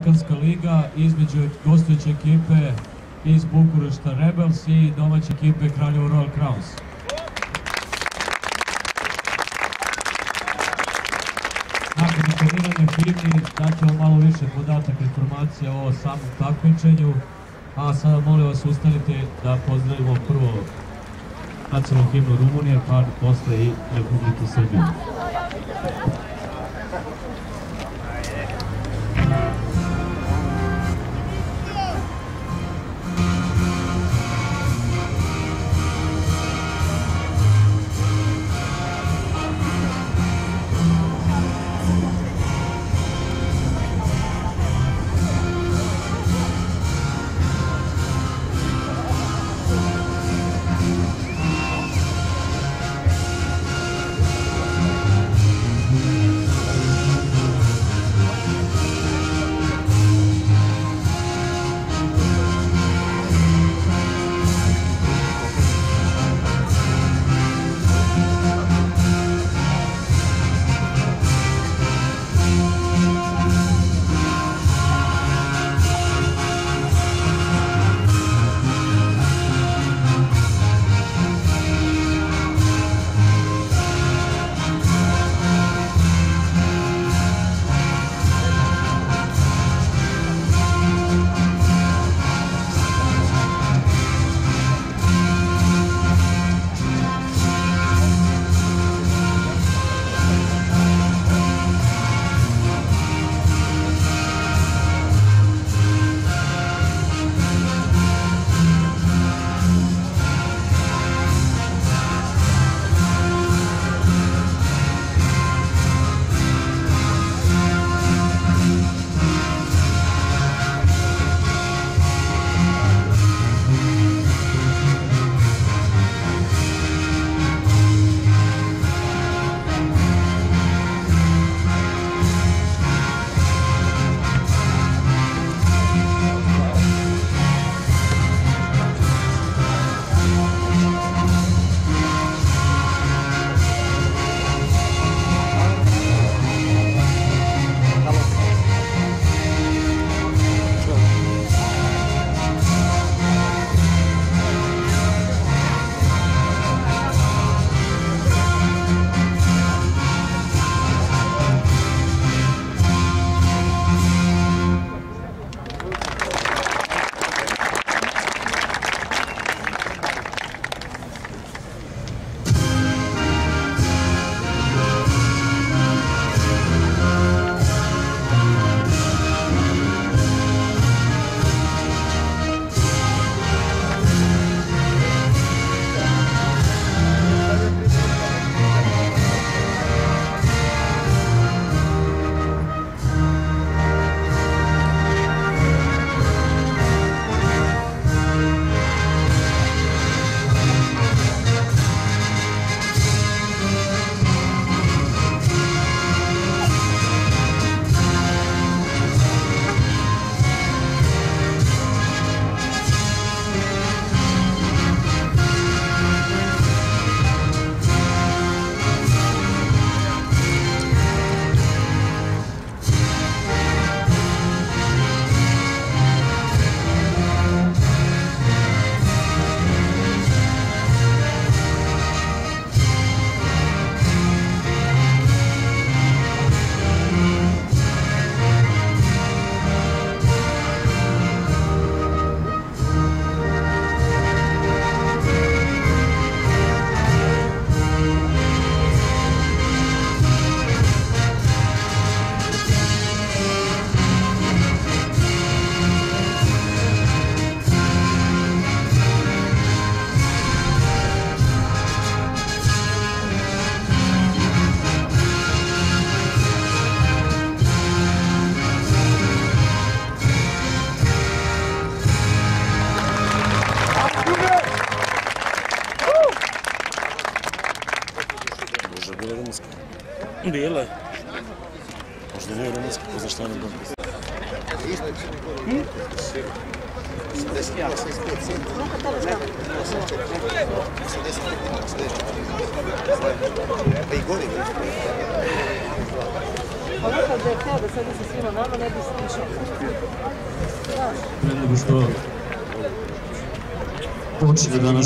Balkanska liga između gostujuće ekipe iz Bukurešta Rebels i domaće ekipe Kraljevo Royal Crowns. Nakon informiranja firmi daćemo malo više podataka informacija o samom takmičenju, a sada molim vas ustanite da pozdravimo prvo nacionalnu himnu Rumunije, pa posle i Republiku Srbiju.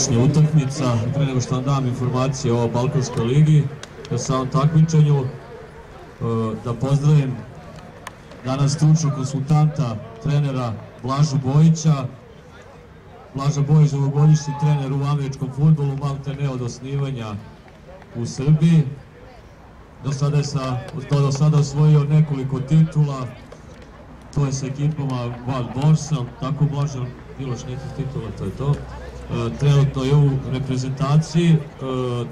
Današnja utakmica, pre nego što vam dam informacije o Balkanskoj ligi, na samom takmičenju, e, da pozdravim danas stručnog konsultanta, trenera Blažu Bojića. Blaža Bojić je ovogodišnji trener u američkom futbolu, malte ne od osnivanja u Srbiji. Do sada je sa, do sada osvojio nekoliko titula, to je sa ekipama Wild Borsa, tako Blaža, bilo nekih titula, to je to. E, trenutno je u reprezentaciji, e,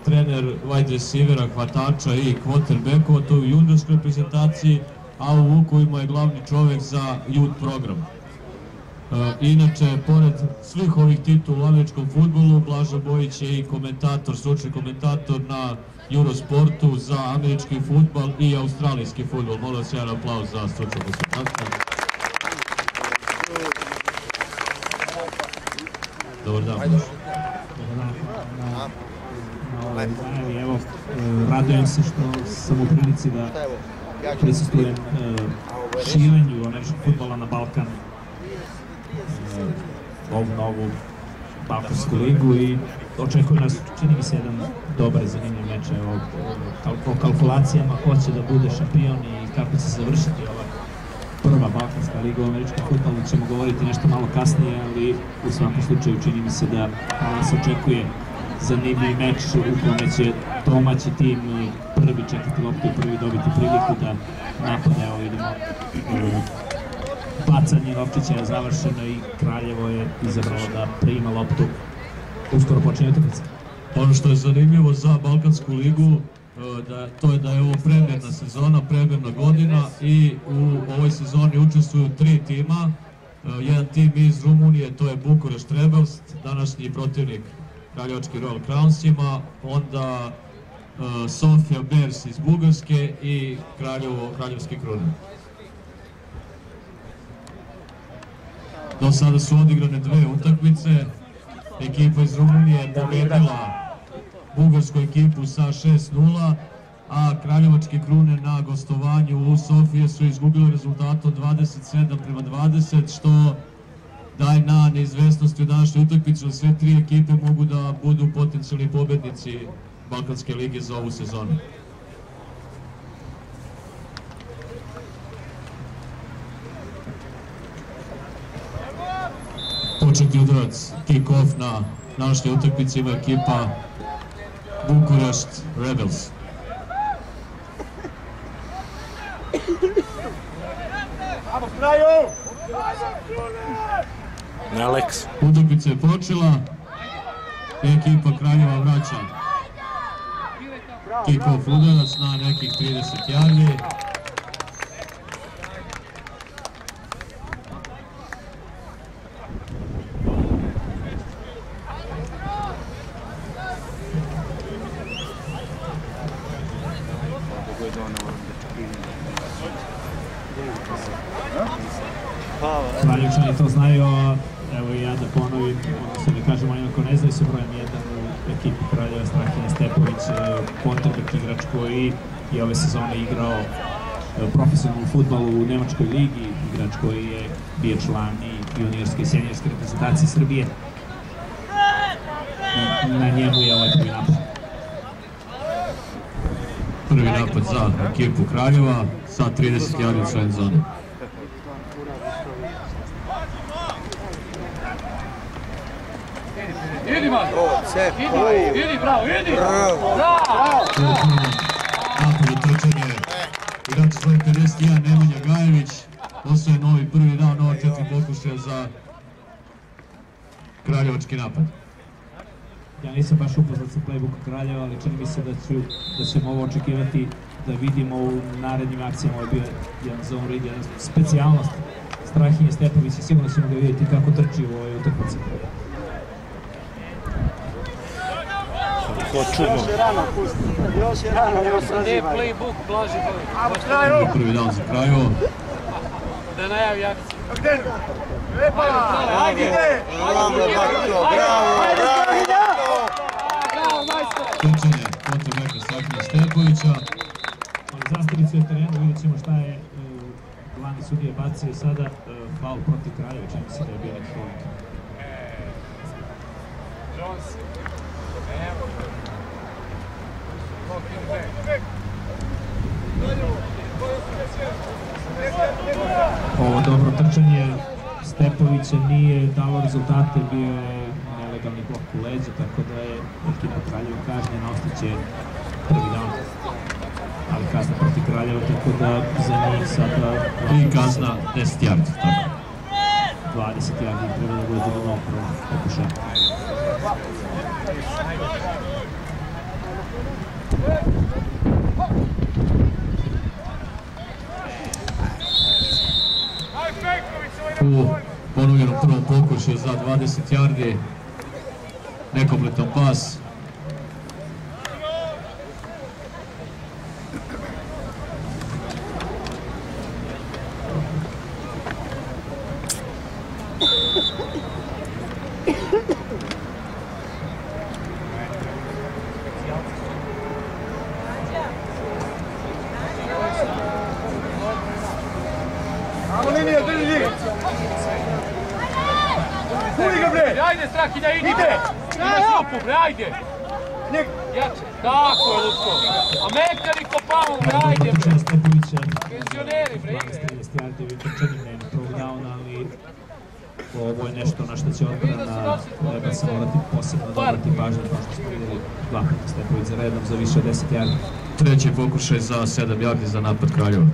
trener wide receivera, hvatača i quarterbackova, to je u juniorskoj reprezentaciji, a u Vukovima je glavni čovek za youth program. E, Inače, pored svih ovih titula u američkom futbolu, Blaža Bojić je i komentator, stručni komentator na Eurosportu za američki futbol i australijski futbol. Molim vas jedan aplauz za stručnog konsultanta. Dobar dan. Evo, radujem se što sam u prilici da prisustujem e, širenju američkog futbola na Balkan. E, ovu novu Balkansku ligu i očekuje nas, čini mi se, jedan dobar i zanimljiv meč. Po kalkulacijama ko će da bude šampion i kako će se završiti ova prva Balkanska liga u američkom futbolu ćemo govoriti nešto malo kasnije, ali u svakom slučaju čini mi se da nas očekuje zanimljiv meč u kome će domaći tim prvi čekati loptu i prvi dobiti priliku da napade. Evo vidimo bacanje Novčića je završeno i Kraljevo je izabralo da prima loptu. Uskoro počinje utakmica. Ono što je zanimljivo za Balkansku ligu, da, to je da je ovo premjerna sezona, premjerna godina i u ovoj sezoni učestvuju tri tima. E, Jedan tim iz Rumunije, to je Bukurešt Rebels, današnji protivnik Kraljevački Royal Crownsima, onda e, Sofia Bears iz Bugarske i Kraljevo, Kraljevski Krune. Do sada su odigrane dve utakmice. Ekipa iz Rumunije je pobedila bugarsku ekipu sa 6-0, a Kraljevačke krune na gostovanju u Sofije su izgubili rezultatom 27 prema 20, što daje na neizvestnosti u današnjoj utakmici, da sve tri ekipe mogu da budu potencijalni pobednici Balkanske lige za ovu sezonu. početni udarac, kick-off na današnjoj utakmici ima ekipa Bukurešt Rebels. Ne, Alex. Utakmica je počela, ekipa Kraljeva vraća kick-off udarac na nekih 30 yardi. Kraljevčani to znaju, a evo i ja da ponovim, odnosno da kažem onima ko ne znaju su brojem jedan u ekipi Kraljeva Strahinja Stepović, kontrbek igrač je ove sezone igrao e, profesionalnu futbolu u Nemačkoj ligi, igrač koji je bio član i juniorske i seniorske reprezentacije Srbije. I na njemu je ovaj prvi napad. Prvi napad za ekipu Kraljeva sa 30 yardi u svojim zoni. Idi! Idi, idi, bravo, idi! Bravo! Napad u trčanje. Igrač svoj 51 Nemanja Gajević. Osvoje novi prvi dao, nova četiri pokušaja za Kraljevački napad. Ja nisam baš upoznat sa playbooka Kraljeva, ali čini mi se da, ću, da ćemo ovo očekivati da vidimo u narednim akcijama. Ovo je bio jedan zone read, jedna specijalnost. Strahinje Stepović i sigurno ćemo ga vidjeti kako trči u ovoj utakmici. Ko čudno. Gdje je playbook, Blaži Bojić? Prvi dao za Kraljevo. Da najavi akciju. Bravo, quarterbacka Strahinja Stepovića. Ali zastavicu je terenu, šta je glavni sudije bacio sada faul protiv Kraljeva, čini mi se da bio neki. Ovo dobro trčanje Stepovića nije dalo rezultate, bio je nelegalni blok u leđu, tako da je ekipa Kraljeva kažnjena, ostaće prvi dan. Ali kazna protiv Kraljeva, tako da za njih sada... I kazna 10 yardi, tako. 20 yardi treba da dođe do novog prvog pokušaja. U ponovljenom prvom pokušaju za 20 yardi. Nekompletan pas. Amo linija, drži njih! Puni ga bre! Ajde, Straki, da ide! Ima stopu, bre, ajde! Nek! Jače, tako je, Lusko! A mekari kopamo, bre, ajde, bre! Penzioneri, bre, igre! 12-30 yardi, vi trčanje nema prvog downa, ali ovo je nešto na što će odbrana Lebarsa morati posebno dobrati pažnju, kao što smo vidjeli puta Stepović za redom za više od 10 yardi. Treći pokušaj za 7 yardi za napad Kraljeva.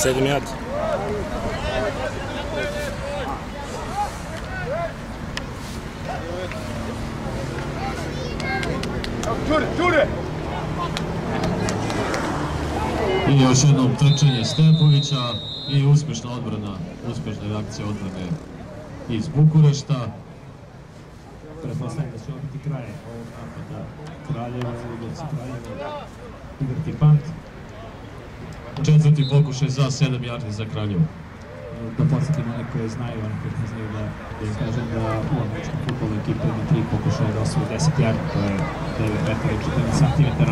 7 yardi. Čure, čure! I još jednom trčanje Stepovića i uspješna odbrana, uspješna reakcija odbrane iz Bukurešta. Pretpostavljam da će ovo biti kraj ovog napada Kraljeva da Kraljeva igrati pant. Četvrti pokušaj za 7 yardi za Kraljevo. Da podsjetim one koje znaju, one koji ne znaju da, da im kažem da u američkom futbolu ekipa ima tri pokušaja da osvoji 10 yardi, to je 9 metara i 14 cm.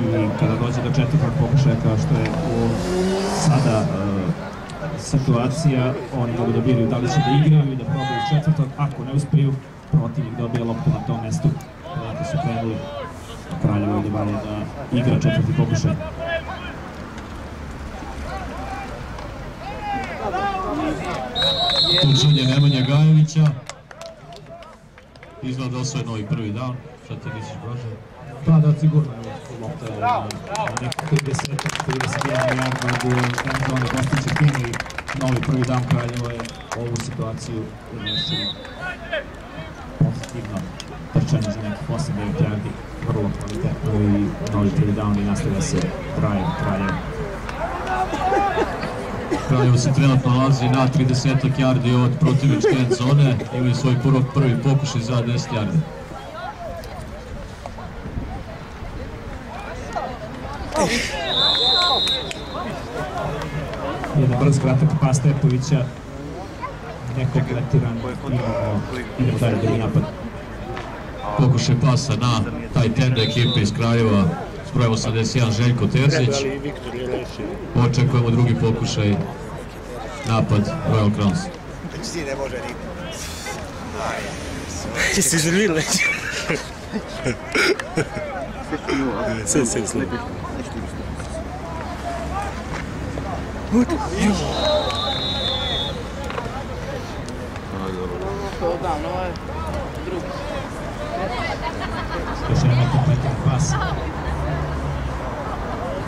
I kada dođe do četvrtog pokušaja kao što je u sada e, situacija, oni mogu da biraju da li će da igraju i da probaju četvrtog, ako ne uspeju, protivnik dobije loptu na tom mestu. Dakle su krenuli Kraljevo ili Valje da igra četvrti pokušaj. Trčanje Nemanja Gajevića. Izgleda osvojen novi prvi down. Šta ti misliš, Bože? Pa da, sigurno lopta je na nekako 30, 31 yard od endzone postiće tim i novi prvi dan Kraljevo je ovu situaciju rešio pozitivno trčanje za nekih 8-9 yardi, vrlo kvalitetno novi prvi down i nastavlja se drive Kraljeva. Kraljevo se trenutno nalazi na 30 yardi od protivničke end zone. Imaju svoj prvi pokušaj za 10 yardi. Jedan brz kratak pas Stepovića, nekompletiran, imamo, idemo dalje drugi napad. Pokušaj pasa na taj tende ekipe iz Kraljeva. Sproj 81 Željko Terzić. Je. Očekujemo drugi pokušaj napad Royal Crowns. Već ti ne može ni... Jesi iznervirali? Sve se slabo. Još jedan nekompletan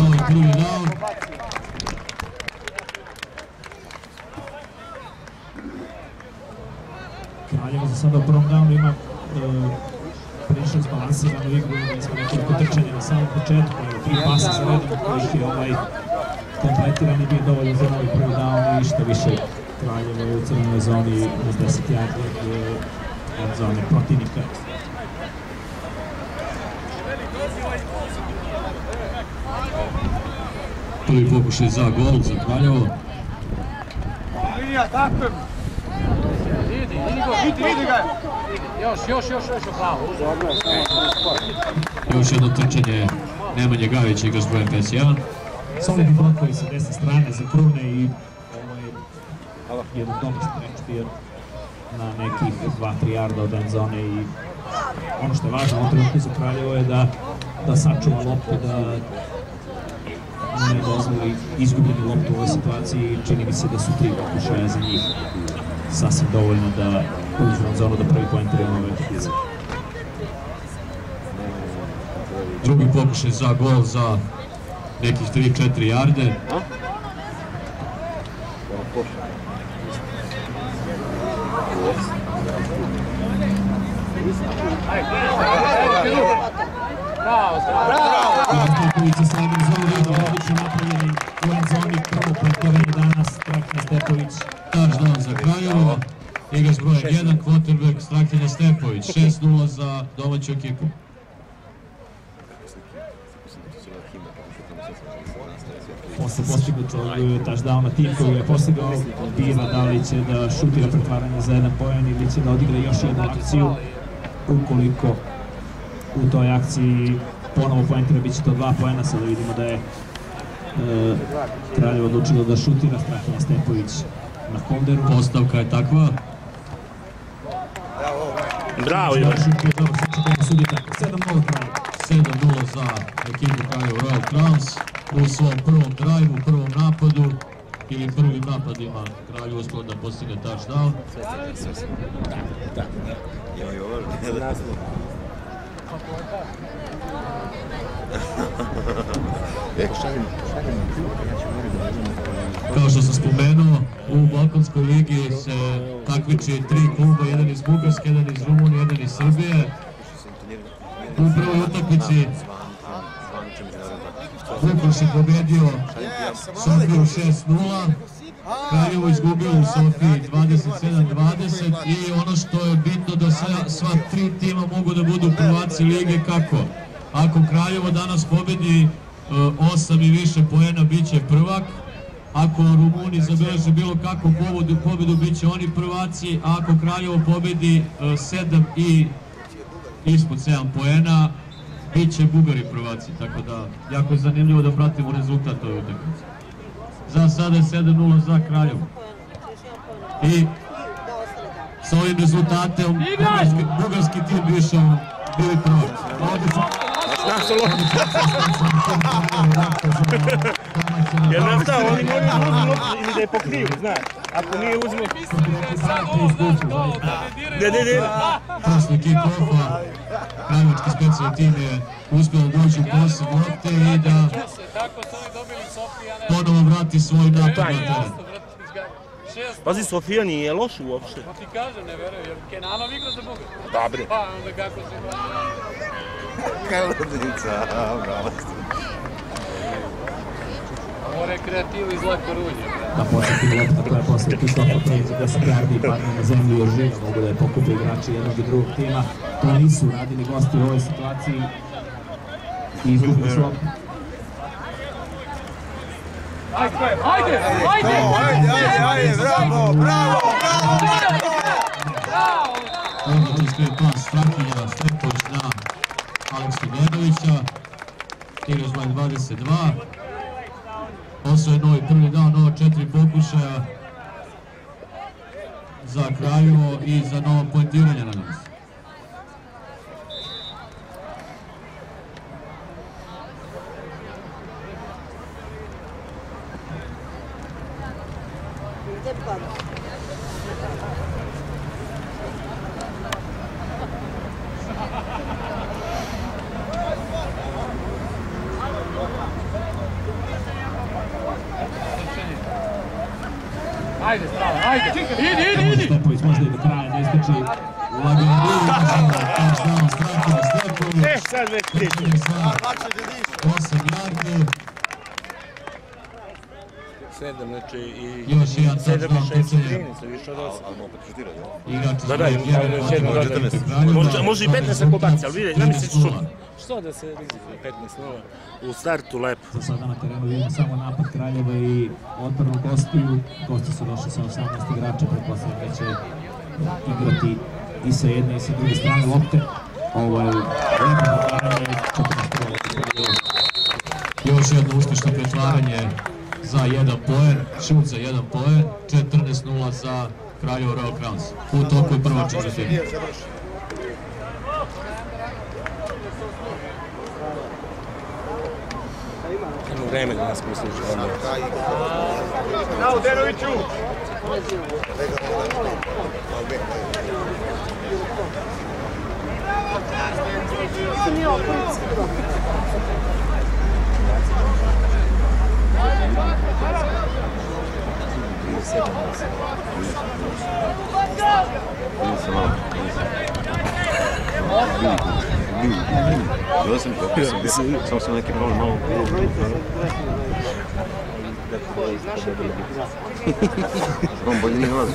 Ovo drugi down. Kraljeva za sada u prvom downu ima e, prilično zbalansiranu igru, imali smo nekoliko trčanja na samom početku, tri pasa za redom kojih je ovaj kompletirani bio dovoljno za novi prvi down i što više Kraljeva u crvenoj zoni na 10 jardi e, od zone protivnika. Prvi pokušaj za gol za Kraljevo. Još, još, još, još. Još jedno trčanje Nemanje Gavića igra s brojem 51. Solidni blokovi sa desne strane za krune i ovo je jedan dobar bio na nekih 2-3 yarda od end zone i ono što je važno u trenutku za Kraljevo je da, da sačuva loptu, da ne dozvoli izgubljenu loptu u ovoj situaciji. Čini mi se da su tri pokušaja za njih sasvim dovoljno da uđu na zonu da prvi poen treba ove utakmice. Drugi pokušaj za gol za nekih 3-4 jarde. Bravo, bravo. Stepović je slavim zonu redom, odlično napravljeni u zoni, prvo pretovanje danas, Strahinja Stepović. Touchdown za Kraljevo. Igra s brojem 1, quarterback Strahinja Stepović. 6-0 za domaću ekipu. Posle postignutog touchdowna tim koji je postigao, bira da li će da šutira pretvaranje za jedan poen ili će da odigra još jednu akciju. Ukoliko u toj akciji ponovo poentira, bit će to dva poena, sada vidimo da je e, Kraljevo odlučilo da šutira Strahinja Stepović na holderu. Postavka je takva. Bravo, Ivan. Šutio dobro, sačekajmo sudije tako. 7-0 Kraljevo. 7-0 za ekipu Kraljevo Royal Crowns. U svom prvom drive, u prvom napadu ili prvim napadima Kraljevo uspio da postigne touchdown. Kao što sam spomenuo, u Balkanskoj ligi se takmiči tri kluba, jedan iz Bugarske, jedan iz Rumunije, jedan iz Srbije. U prvoj utakmici Vukoš je pobedio Sofiju 6-0, Kraljevo izgubio u Sofiji 27-20 i ono što je bitno da sva tri tima mogu da budu prvaci lige kako? Ako Kraljevo danas pobedi 8 i više poena bit će prvak, ako Rumuni zabeleže bilo kakvu pobedu, pobedu bit će oni prvaci, a ako Kraljevo pobedi 7 i ispod 7 poena, bit će Bugari prvaci, tako da jako je zanimljivo da pratimo rezultat ove utakmice. Za sada je 7-0 za Kraljevo. I sa ovim rezultatom bugarski, bugarski tim bi išao bili prvak. Lopta. Jer znaš šta, oni moraju da uzmu ili da je pokriju, znaš. Ako nije uzmu... Ne, ne, ne. Posle kick-offa, Kraljevački specijalni tim je uspio doći u posed lopte i da Tako su oni dobili Sofija, ne. ponovo vrati svoj napad na teren. Pazi, Sofija nije loš uopšte. pa ti kažem, ne verujem, jer Kenanov igra za Bugar. Dobre. Pa onda kako se... Kaludnica, bravo. Ovo rekreativu iz Lako Runje. Da posjeti lopta koja posle kick-offa pređe 10 yardi i padne na zemlju još živa, mogu da je pokupe igrači jednog i drugog tima. To nisu radili gosti u ovoj situaciji i izgubili su. Ajde, ajde, ajde! Ajde, ajde, ajde, bravo, bravo, bravo! Bravo! Odličan skret pas Strahinja Aleksa Gledovića. Brojem 22. Osvoje novi prvi dan, nova četiri pokušaja za Kraljevo i za novo poentiranje na nas. Znači i... Još jedan Sedam i šest jedinica, više od osam. Da, da, još jednu Mađar dodaju. Ekipe Kraljeva. Može, može i 15 ako baci, ali vidi, zamisli 13:0. što. Što da se rizikuje 15 nula? U startu lepo. Za sada na terenu vidimo samo napad Kraljeva i odbranu gostiju. Gosti su došli sa 18 igrača, pretpostavljam da će igrati i sa jedne i sa druge strane lopte. Ovo je lepo pretvaranje, 14 Još jedno uspješno pretvaranje za jedan poen, šut za jedan poen, 14-0 za Kraljevo Royal Crowns. U toku je prva četvrtina. Ima vreme da nas posluša. onda. Bravo, Denoviću. Bilo sam, samo sam neki problem malo On bolje nije ulazio.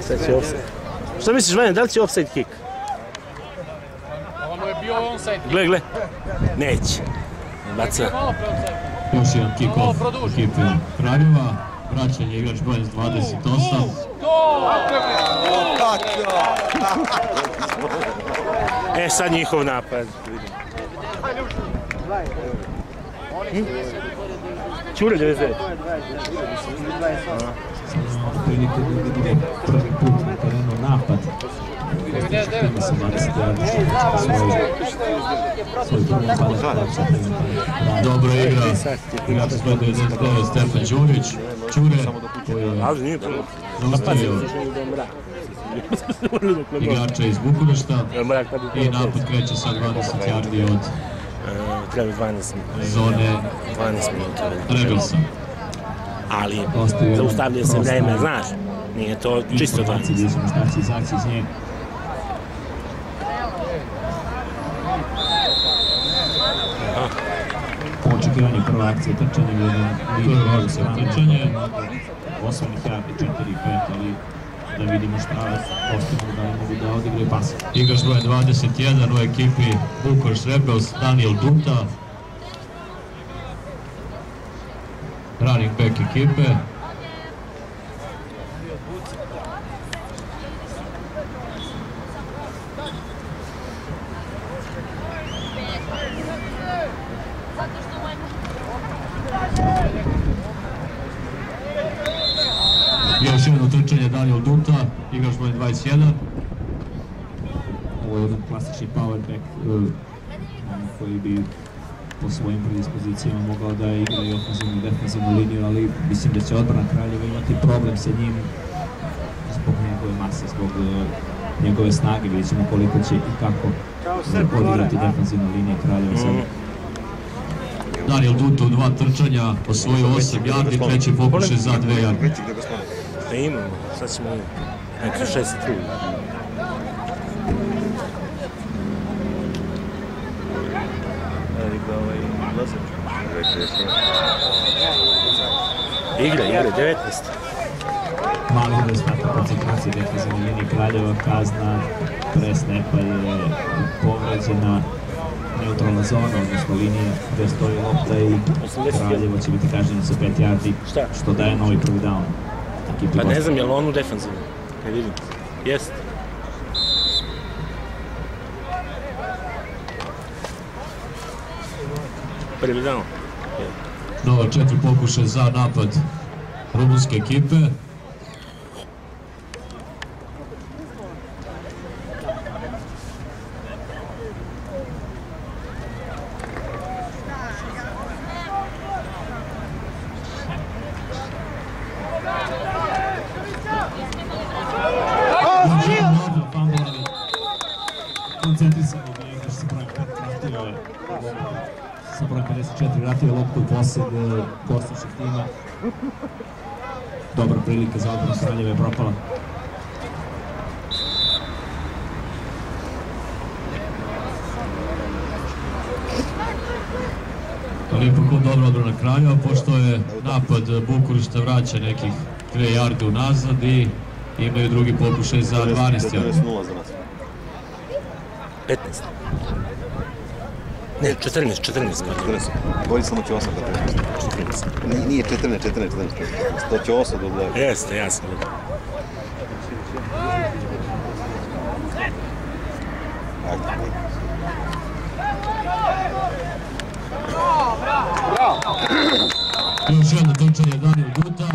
Sad će offside. Šta misliš, Vanja, da li će offside kick? Ovo je bio onside. Gle, gle. Neće. Baca. Još jedan kick-off Ovo produži. ekipe Kraljeva. Vraćanje igrač broj 28. To! E, sad njihov napad. Hm? Čure 99. prilike da prvi put napad. Ima se 20 yardi svoj svoj prvi napad. Dobro igra igrač iz broj 99 Stefan Đurić. Čure koji je Ali nije problem. zaustavio mrak. igrača iz Bukurešta pa i napad kreće sa 20 yardi od E, Treba 12 zone 12 minuta. Rebelsa. Ali zaustavlja se vreme, znaš. Nije to čisto 12. Informacije vidimo šta će izaći iz njega. Po očekivanju prva akcija trčanja jedan Prva akcija trčanje. osnovnih yardi 4 i 5, ali da vidimo šta ostalo da li mogu da odigraju pas. Igrač broj 21 u ekipi Bukurešt Rebels Daniel Duta. Running back ekipe. Još jedno trčanje Daniel Duta, igrač broj 21. Ovo je jedan klasični power back uh, koji bi po svojim predispozicijama mogao da igra i ofenzivnu i defensivnu liniju, ali mislim da će odbrana Kraljeva imati problem sa njim zbog njegove mase, zbog uh, njegove snage, vidjet ćemo koliko će i kako uh, odigrati defensivna linija Kraljeva sada. Daniel Duta u dva trčanja, osvojio 8 yardi, treći pokušaj za 2 yardi. Ne imamo, sad ćemo neki 6 i 3. Igra, igra, 19. Mali nedostatak koncentracije defensivne linije Kraljeva, kazna, pre snepa je povređena neutralna zona, odnosno linija gde stoji lopta i 80. Kraljevo će biti kažnjeno sa 5 yardi, Šta? što daje novi prvi down. Pa ne znam, je li on u defensivnom? Ne vidim. Jest. Prvi dan. Nova četiri pokušaj za napad rumunske ekipe. Dobro, fumble, ali koncentrisano da igraš sa sa brojem 5 vratio je sa brojem 54 vratio je loptu u posjed e, gostujućeg tima. Dobra prilika za odbranu Kraljeva je propala. To nije ipak dobro odbrana Kraljeva, pošto je napad Bukurišta vraća nekih 2 jarde unazad i imaju drugi pokušaj za 12 jarde. 14-0 za nas. 15. Ne, 14, 14 Kraljeva. 14. Bolji samo će 8 da 14. Nije, nije 14, 14, 14. To će 8 da odlaje. Jeste, jasno. Ajde. Još jedno trčanje Daniel Guta.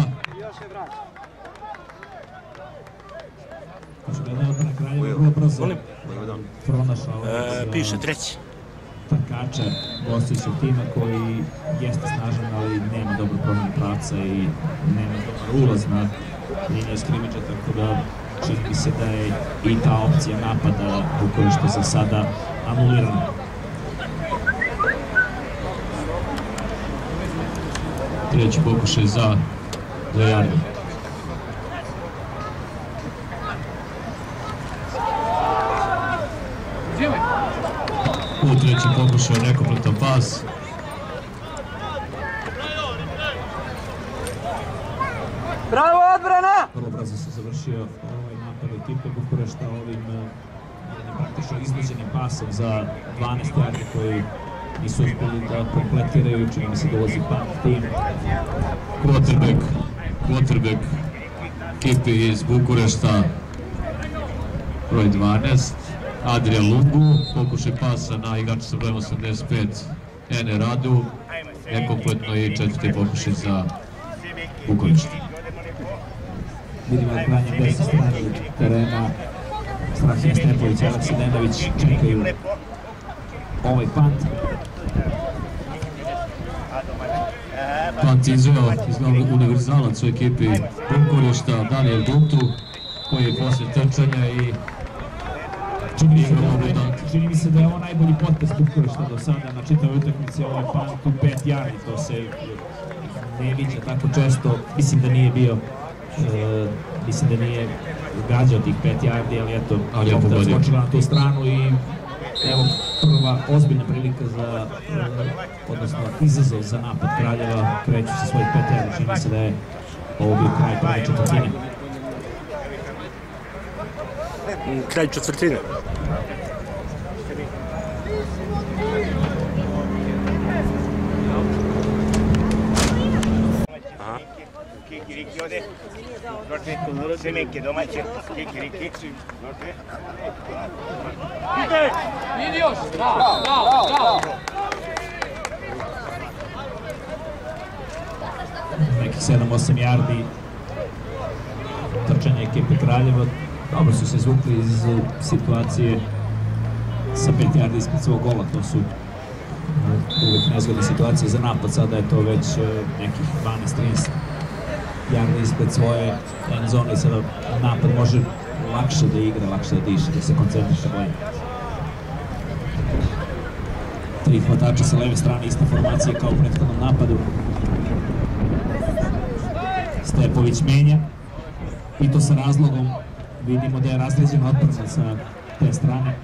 Očigledno je odbrana Kraljeva vrlo brzo pronašao piše treći. trkača gostujućeg tima koji jeste snažan, ali nema dobro promjenu pravca i nema dobar ulaz na liniju skrimiča, tako da čini mi se da je i ta opcija napada Bukurišta za sada anulirana. Treći pokušaj za 2 jarde. Zimi. U treći pokušaj nekompletan pas. Bravo, odbrana! Vrlo brzo se završio ovaj napad ekipe Bukurešta ovim eh, praktično iznuđenim pasom za 12 jardi koji nisu uspjeli da kompletiraju, čini mi se dolazi tim. Quarterback, quarterback ekipe iz Bukurešta, broj 12, Adrian Lungu, pokušaj pasa na igrača sa brojem 85, Ene Radu, nekompletno i četvrti pokušaj za Bukurešta. Vidimo na krajnjem desnoj strani terena Strahija Stepović i Aleksa Denović čekaju ovaj pant. Pant izveo univerzalac u ekipi Bukurešta, Daniel Guntu, koji je posle trčanja i Čini mi, se da je, dominant. čini mi se da je ovo najbolji potez Bukurešta do sada na čitavoj utakmici, ovaj pant u 5 jardi, to se ne viđa tako često, mislim da nije bio e, mislim da nije gađao tih 5 jardi, ali eto, Ali je skočila na tu stranu i evo prva ozbiljna prilika za, e, odnosno izazov za napad Kraljeva, kreću sa svojih 5 jardi, čini se da je ovo bio kraj prve četvrtine. Kraj četvrtine. Kikiriki semenke domaće, kikiriki. Dođe. Idi još! Bravo, bravo, bravo! nekih 7-8 yardi trčanje ekipe Kraljeva. Dobro su se zvukli iz situacije sa 5 yardi ispred svog gola. To su uvek nezgodne situacije za napad. Sada je to već uh, nekih 12-13 yardi ispred svoje end zone i sada napad može lakše da igra, lakše da diše, da se koncentriše bolje. Tri hvatača sa leve strane, ista formacija kao u prethodnom napadu. Stepović menja i to sa razlogom vidimo da je razređen odbrana sa te strane.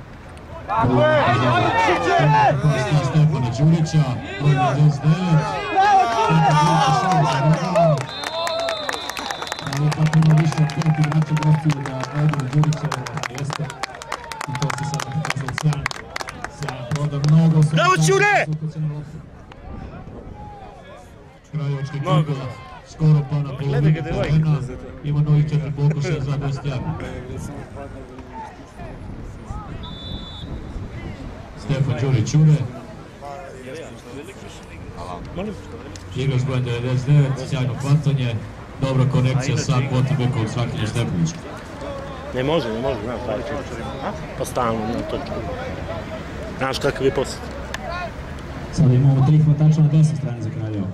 Đurića, broj 99. Ali kako ima više od pet igrača gostiju da odbrana Đurića jeste i to se sada pokazalo. Sjajan prodor, mnogo. Bravo, Ćure! Ekipa skoro pa na polovinu terena. Ima novih četiri pokušaja za 20 jardi. Stefan Đuri Ćure. Igra s brojem 99, sjajno hvatanje, dobra konekcija sa quarterbackom Strahinjem Stepovićem. Ne može, ne može, znam pravi. Pa stalno na točku. Znaš kakav je posjet. Sada imamo tri hvatača na desnoj strani za Kraljevo.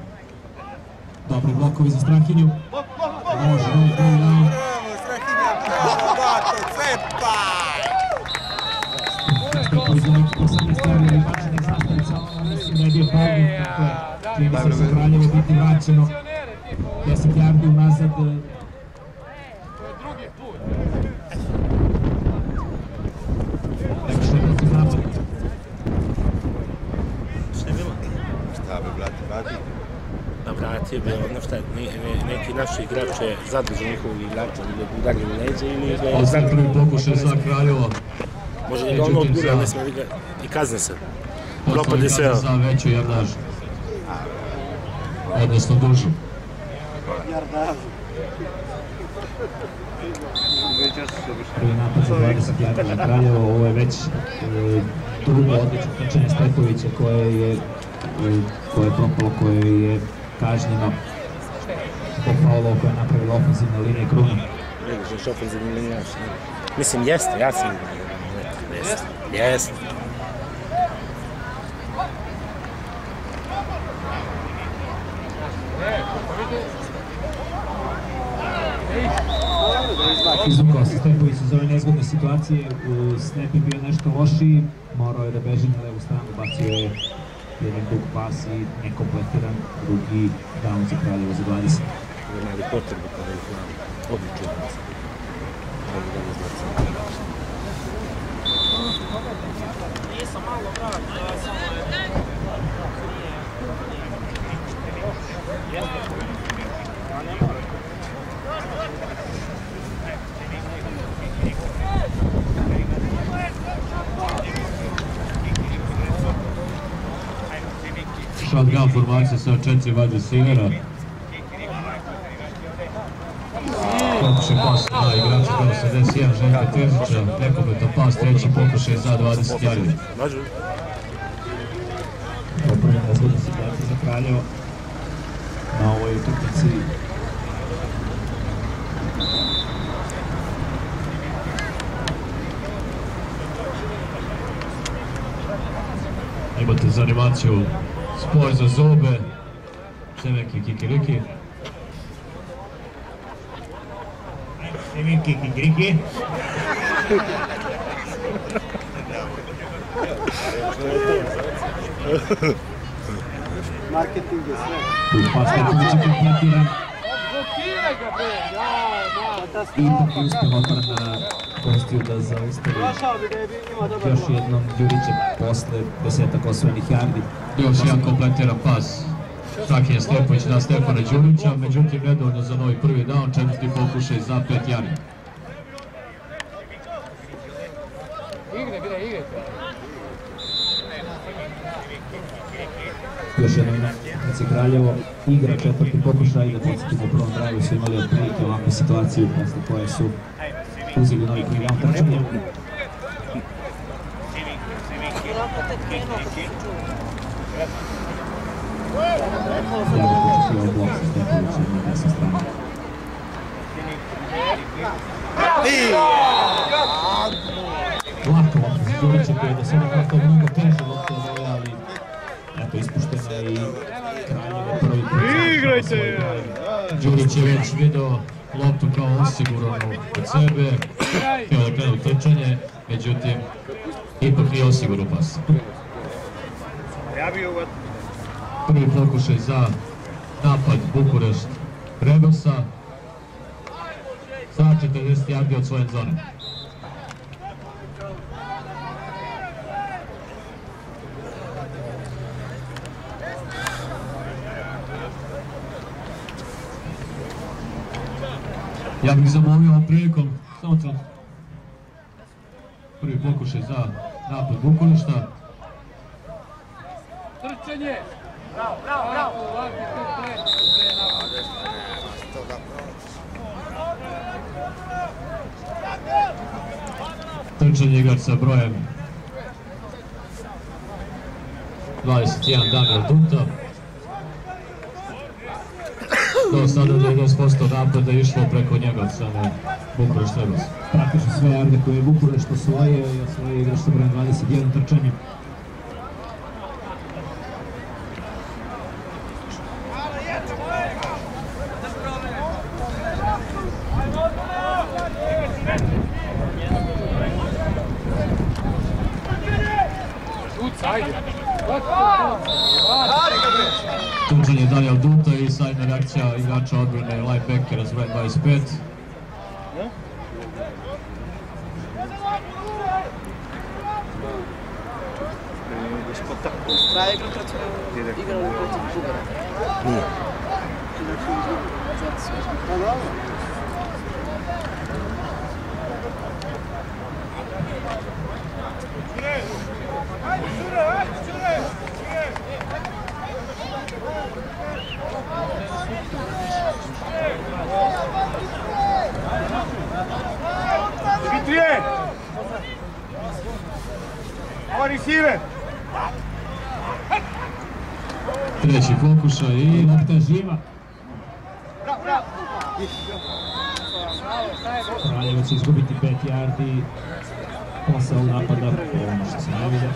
Dobri blokovi za Strahinju. Može, drugi down. Strahinja, bravo, bato, cepaj! Stepović za nekih 18 Stari ili bačenih zastavica, ono mislim da je bio pogled, dakle, čini mi se da će Kraljevo biti vraćeno 10 yardi unazad. Je je protiv napada. Šta je bilo? Šta bi, brate, brate? Na vrati je bilo, ono šta, ne, ne, neki naši igrač je zadržao njihovog igrača ili ga udarili u leđe ili ga je prvi pokušaj za Kraljevo. Može da ga ono odgura, ne ga i kazne se. Propade sve. Za veću jardažu. Odnosno dužu. Prvi napad za 20 yardi za Kraljevo, ovo je već e, drugo odlično trčanje Stepovića koje je, e, koje je propalo, koje je kažnjeno faulova koje je napravila ofenzivna linija Kruna. Vidiš, još ofenzivni linijaš. Mislim, jeste, ja sam... Jeste. Jeste. Izvukao se Stepović iz ove nezgodne situacije, u snap je bio nešto lošiji, morao je da beži na levu stranu, bacio je jedan dug pas i nekompletiran drugi down za Kraljevo za 20. Imali potrebu kada ih nam odličio nas. Ajde da ne znači. Shotgun formacija sa četiri wide receivera. Pokušaj pas na igrača broj 81 Željka Terzića, nekompletan pas, treći pokušaj za 20 yardi. Može? Ovo prva nezgodna situacija za Kraljevo na ovoj utakmici. imate z animacijo spoj za zobe, vse neki kikiriki. Ne vem, kikiriki. Marketing je sve. Pa ste tudi kompletiran. Odblokiraj ga, be! Ja, ja. In tako ste noter na gostiju da zaustavi je još jednom Đurića posle desetak osvojenih yardi. Još jedan kompletiran pas. Strahinja Stepović na Stefana Đurića, međutim nedovoljno za novi prvi down, četvrti pokušaj za 5 yardi. Igre, bre, igre. Još jednom na utakmici Kraljevo igra četvrti pokušaj da podsjetimo u prvom drive su imali otprilike ovakvu situaciju posle koje su uzeli novi prvi down trčanja. Ja bih očekivao blok sa Stepovićem na desnoj strani. Lako lopta za Đurića koji je do sada hvatao mnogo teže lopte od ove, ali eto ispuštena je i Kraljevo prvi put. Igrajte! Đurić je već video loptu kao osiguranu od sebe, htio da krene u trčanje, međutim, ipak nije osiguran pas. Prvi pokušaj za napad Bukurešt Regosa sa 40 yardi od svoje zone. Ja bih zamolio ovom prilikom, samo sam prvi pokušaj za napad Bukurešta. Trčanje! Bravo, bravo, bravo! Trčanje igrač sa brojem 21 Daniel Dunta. Do sada 90% napada išlo preko njega od strane Bukurešt. Praktično sve jarde koje je Bukurešt osvojio i osvojio igrač sa brojem 21 trčanjem. Šuci! Ajde. Tuđenje Daniel Duta i sajna reakcija igrača odbrane linebackera za 25. Igrali protiv Bugara. Dimitrije! Ovo receiver! Treći pokušaj i Lopta živa. Kraljevo će izgubiti 5 yardi ovog napada, ono što se ne vide.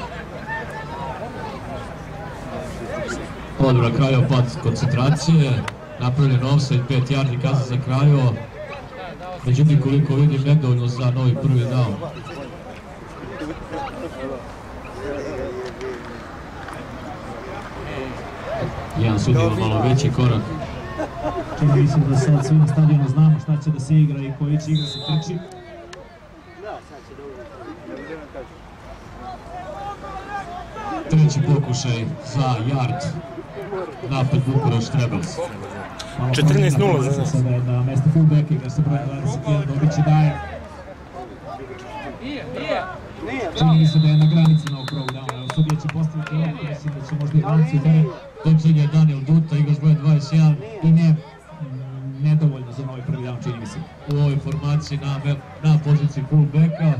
odbra Kraljevo pad koncentracije. Napravljen offside, 5 yardi kazna za Kraljevo. Međutim, koliko vidim, nedovoljno za novi prvi down. Jedan sudija malo veći korak. Čini mi se da sad svi na stadionu znamo šta će da se igra i koji će igra se trči. Treći pokušaj za yard. Napad Bukureš Trebels. Malo 14:0 promjena, za nas. Sada je na mesto fullbacka igra se broj 21, dobit će daje. Čini mi se da je na granici novog prvog downa. Evo sudija će postaviti loptu, mislim da će možda i Lanci udare. Točenje Daniel Duta, igrač broj 21 I ne, nedovoljno za novi prvi down, čini mi se. u ovoj formaciji na, na poziciji fullbacka.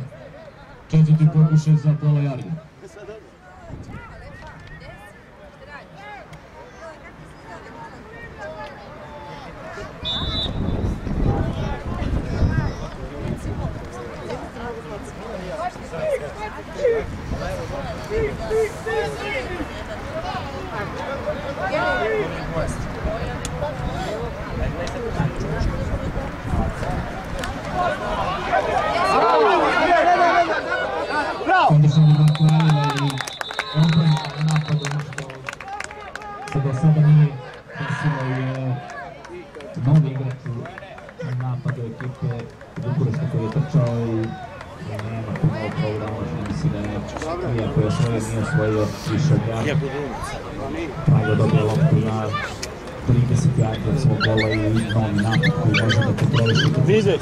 Četvrti pokušaj za pola. Osvojio više od. Kraljevo dobio loptu na 30 yardi od svog gola i novi napad koji može da kontroliše. Vide.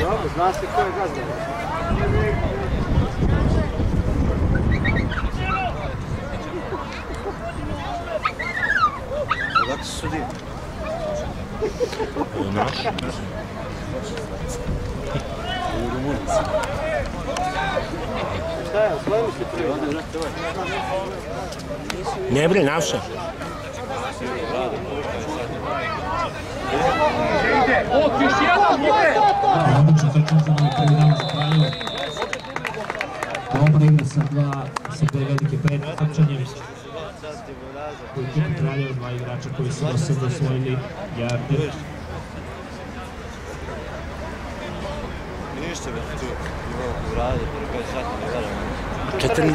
Dobro, zna se ko je gazda. Su sudije? Naš. Šta je, osvojili se prvi? Ne bre, naša. Jedan, ide! Odlično trčan za novi prvi dan za Kraljevo. Dobra igra sa dva, sa dve velike prednje trčanjem. U ekipi Kraljeva dva igrača koji su do sada osvojili jarde. Ništa već tu. Imamo urade, prvi sat ne veramo. 14.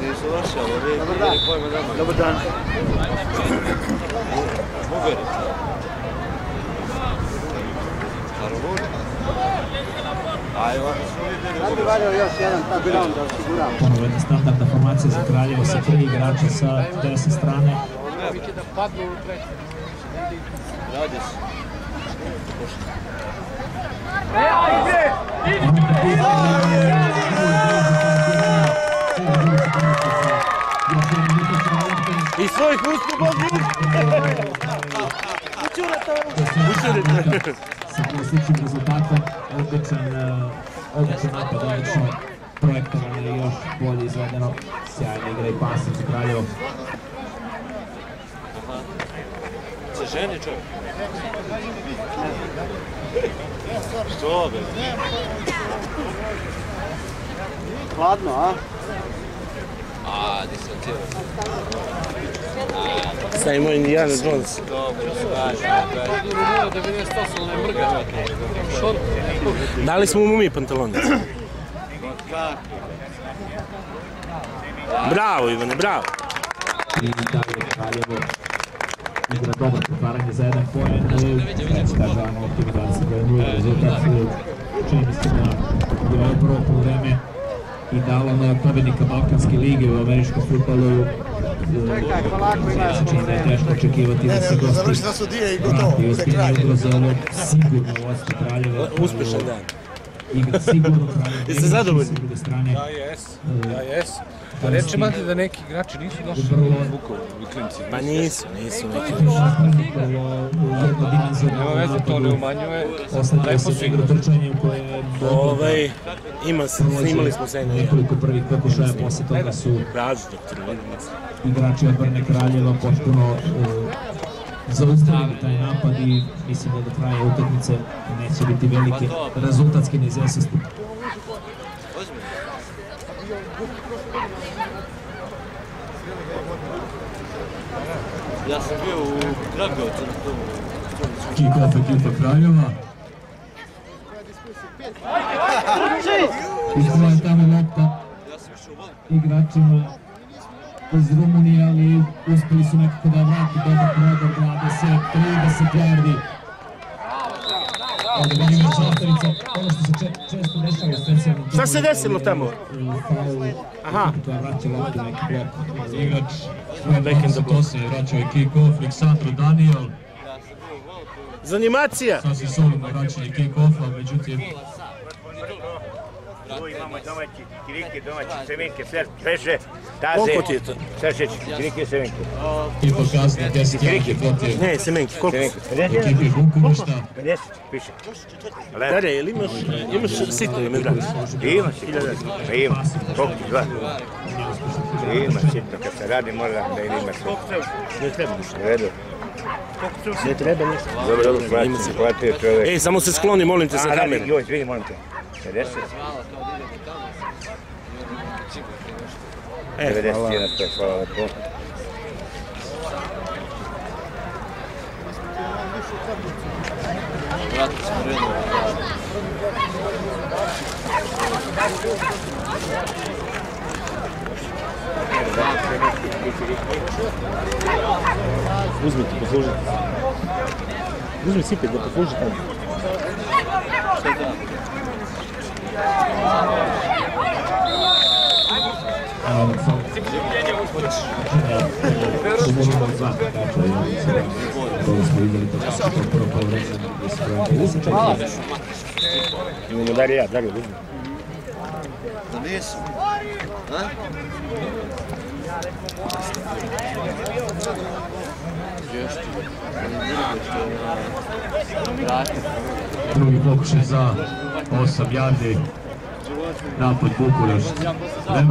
Nisu vaši, ali vi imali pojma dama. Dobar dan. Bugari. Harvard. Sad bi valjao još jedan touchdown da. Ponovo jedna standardna formacija za Kraljevo sa tri igrača sa desne strane. Biće da padnu u treću. E, ajde! Ono blizu parkiranja. Sve je bilo klasičnim rezultatom, odličan, uh, odličan napad, odlično projektovano i još bolje izvedeno, sjajna igra i pasing za Kraljevo. Se ženi čovjek. Što be? Hladno, a? Stavimo Indiana Jones. Da li smo mu mi pantalone? Bravo Ivane, bravo. i dalje Kraljevo igra pretvaranje za jedan poen, kaže Optima 22 rezultat čini mi se da je prvo i dalo na pobednika Balkanske lige u američkom futbolu e, se čini da je teško očekivati da se gosti Završila sudije i vrati ovo sigurno vodstvo Kraljeva. Uspešan dan. Igra sigurno Jeste zadovoljni? s druge strane Ja jes, ja jes. Pa reče mati da neki igrači nisu došli u Vukovu, i klinci. Pa nisu, nisu neki. Nema veze, to ne umanjuje. Lepo se su dobro Ovaj, ima, snimali smo se jedno. Nekoliko prvih pokušaja, posle toga su igrači odbrane Kraljeva potpuno uh, zaustavili taj napad i mislim da do kraja utakmice neće biti velike rezultatske neizvesnosti. Ja sam bio u Kragovcu na tom. Kick-off ekipa Kraljeva. Izbila je tamo lopta igračima iz Rumunije, ali uspeli su nekako da vrati dobar prodor 20, 30 yardi. Ono što se če, često dešava specijalno. Šta se desilo tamo? Aha. Igrač Back in the block. 28 je vraćao i kick-off, Aleksandro Daniel. Zanimacija! Sasvim solidno vraćanje kick-offa, međutim Tu imamo domaći kirike, domaći semenke, sve sveže, taze. Koliko ti je to? Sveže kirike, semenke. i pokazano 10 yardi protiv Ne, semenki, koliko? Semenke. 50, ekipi Bukurešta. 50, piše. Dare, jel imaš, imaš sitno ime, da? Ima sitno, pa ima. Koliko ti dva? Ima sitno, kad se radi mora da ima. Ne treba redu. Ne treba ništa. Dobro, dobro, plati, plati čovjek. Ej, samo se skloni, molim te, sa joj, izvini, molim te. 50, E, 90 hvala. je lepo. Uzmi ti, posluži. Uzmi sipet da posluži tamo. Sumovimo dva igrača i to smo vidjeli tako što prvo povremeno gdje se brojem 54. Imamo Darija, Darija, uzmi. Da nisu. A? Drugi pokušaj za 8 yardi. Napad Bukurešt. Ali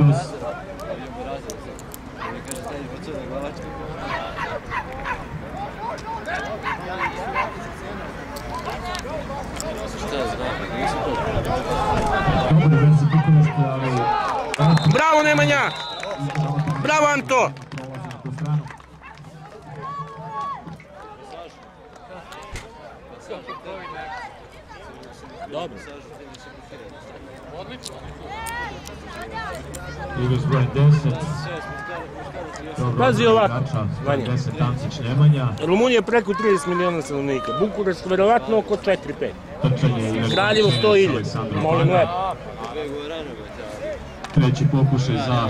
Bravo, Nemanja! Stranu. Dobro. Igra s brojem 10. Dobro, Pazi ovako, Vanja. 10 Ancić Nemanja. Rumunija je preko 30 miliona stanovnika, Bukurešt verovatno oko 4-5. Trčanje i Kraljevo 100 ilje, molim lepo. Treći pokušaj za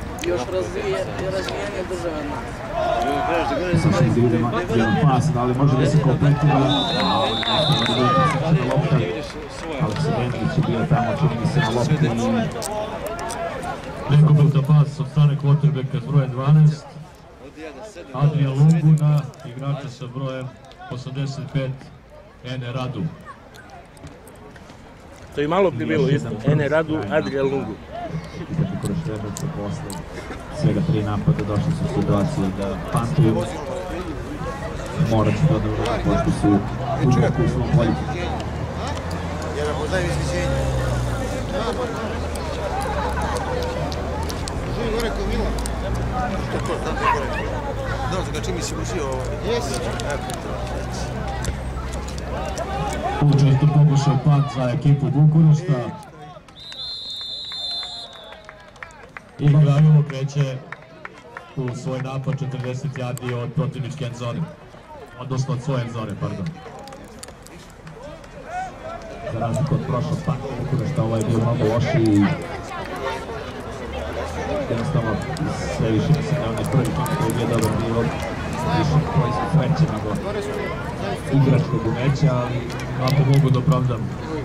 još razvije, razvijenije države nas. Sad ide jedan pas, da li može da se kompletira. Lopta. Aleksa Bendić je bio tamo, čini mi se na lopti. Neko puta pas od strane quarterbacka s brojem 12. Adrian Lunguna, igrača sa brojem 85, Ene Radu. To i malo bi bilo isto. Ene Radu, Adriel Lungu. Posle svega tri napada došli su u situaciju da pantuju. Morat će to da uradi, pošto su u svom polju. Jedan poznaje izviđenje. Žuj gore ko Milan. Što to, znam da je gore. Znam za ga čim si učio ovo. Jesi. Učesto pokušao pad za ekipu Bukurešta. I Gravilo kreće u svoj napad 40 yardi od protivničke end zone. Odnosno od svoje end zone, pardon. Za razliku od prošlog panta Bukurešta, ovaj je bio mnogo lošiji i jednostavno sve više mislim da je onaj prvi koji je dobar bio više proizvod sreće nego igračkog umeća, ali Ako mogu da opravdam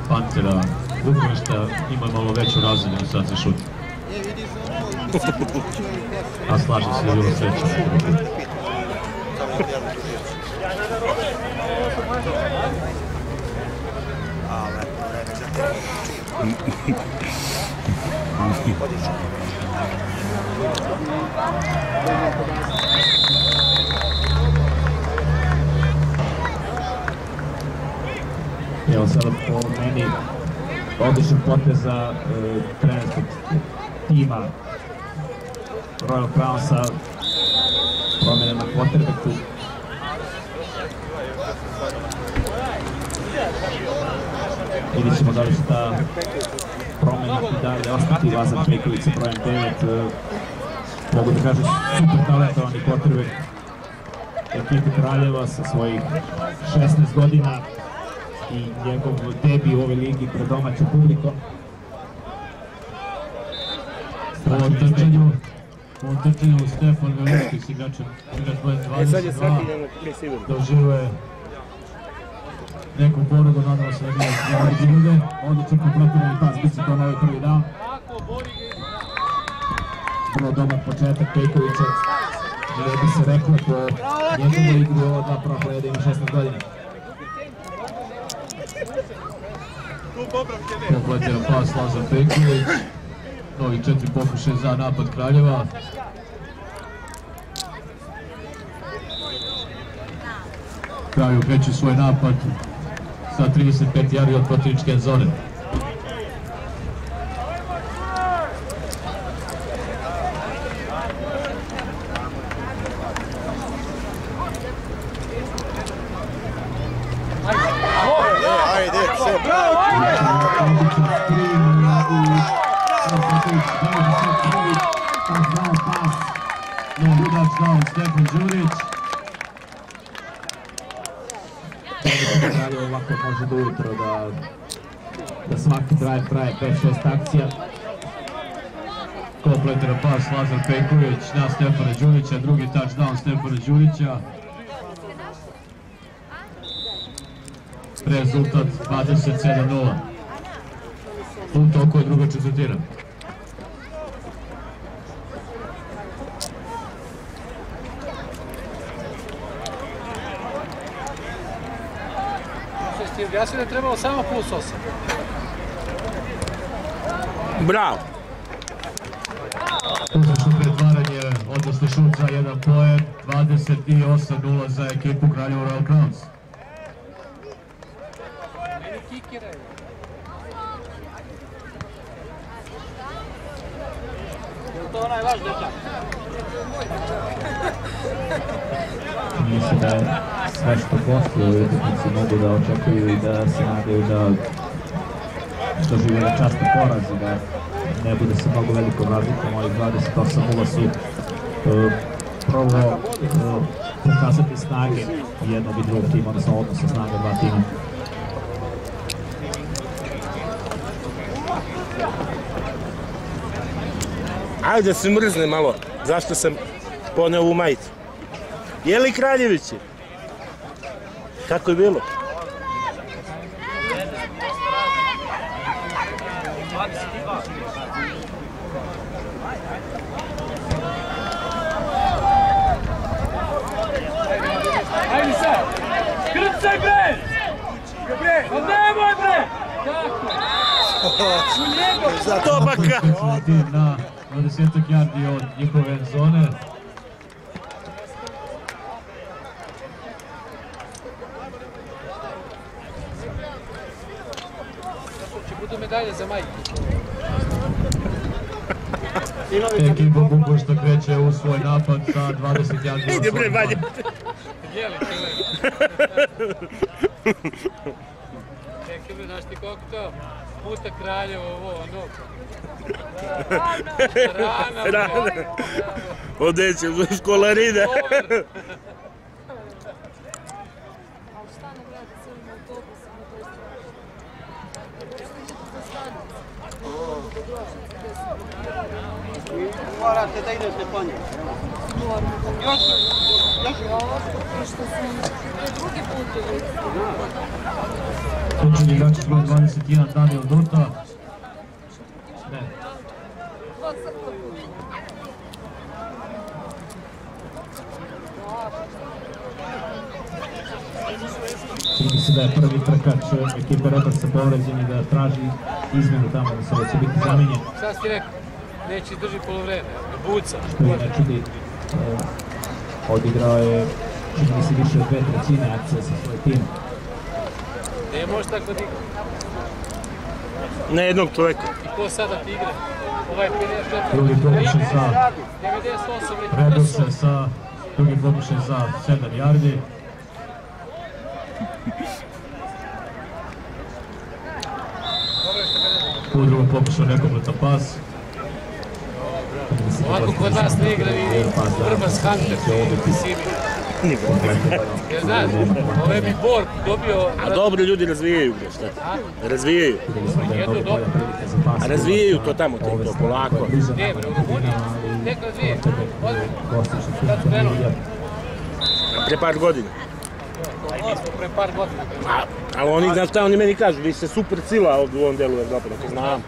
Pantera Bukurešta, ima malo veću razinu sad za šut. A slažem se bilo sreće. Evo sada po meni odličan potez za e, trenerskog tima Royal Crownsa promjena na quarterbacku. Vidjet ćemo da li će ta promjena i dalje ostati Lazar Pejković sa brojem 9. E, mogu da kažem super talentovani quarterback ekipe Kraljeva sa svojih 16 godina i njegov debi u ovoj ligi pred domaćom publikom. Po ovom trčanju, po trčanju Stefan Velinski s igračem, igrač broj E sad je 22, svaki mi sigurno. doživuje neku porugu, nadamo se da nije zdravi ljude. Odličan kompletirani pas, bit će to na ovaj prvi down. Vrlo dobar početak Pejkovića. Ne bi se reklo po njegovoj igri ovo dva prohleja da ima 16 godina. Kompletiran pas Lazar Pejković. Novi četiri pokušaj za napad Kraljeva. Kraljev kreće svoj napad sa 35 jari od protivničke zone. Lazar Pejković na Stefana Đurića, drugi touchdown Stefana Đurića. Rezultat 27-0. U toku je druga četvrtina. Ti objasnio da je trebalo samo plus 8. Bravo. Šut za jedan poen, 28-0 za ekipu Kraljevo Royal Crowns. Meni kikiraju. Je to onaj vaš dečak? Mislim da je sve što gosti u utakmici mogu da očekuju i da se nadaju da dožive časni poraz i da ne bude se mnogo velikom razlikom, ovih 28 su prvo e, pokazati snage jednog i drugog tima, odnosno odnosa snaga dva tima. Ajde se mrzne malo. Zašto sam poneo ovu majicu? Je li Kraljevići? Kako je bilo? Ajde sad! Krcaj bre! Pa nemoj bre! Tako! Za to pa tim na 20 yardi od njihove zone. Budu medalje za majku. Ekipa Bukuršta kreće u svoj napad sa 20 yardi od Ide bre, Vanja. Jeli, čele. Čekaj to? Puta kraljevo, ovo, ono. Rana. Rana. Odeće školarine. Morate da idete po njemu. Još, još. Ključni igrač broj 21 Daniel Dota. Ne. Čini se da je prvi trkač ekipe Rebarsa povređen i da traži izmenu tamo da se će biti zamenjen. Šta si rekao? Neće drži polovreme. Buca. Što je ne čudi. e, Odigrao je čini mi se više od dve trećine akcije sa svoj tim. Ne može tako da igra. Na jednog čoveka. I ko sada ti igra? Ovaj 54. Drugi pokušaj za 98 već Rebelse sa drugi pokušaj za 7 yardi. U drugom pokušaju nekompletan pas. Ovako kod nas ne igra ni Vrbas Hunter, ni. Jer znaš, ove bi Bor dobio... A dobri ljudi razvijaju bre, šta? Razvijaju. Jedno dobro. A razvijaju to tamo, to, to polako. Ne, u Rumuniji tek. Ozbiljno. Kad su krenuli? Pre par godina. Mi smo pre par godina. Ali oni, znaš šta oni meni kažu, vi ste super sila ovdje u ovom delu Evrope, to znam.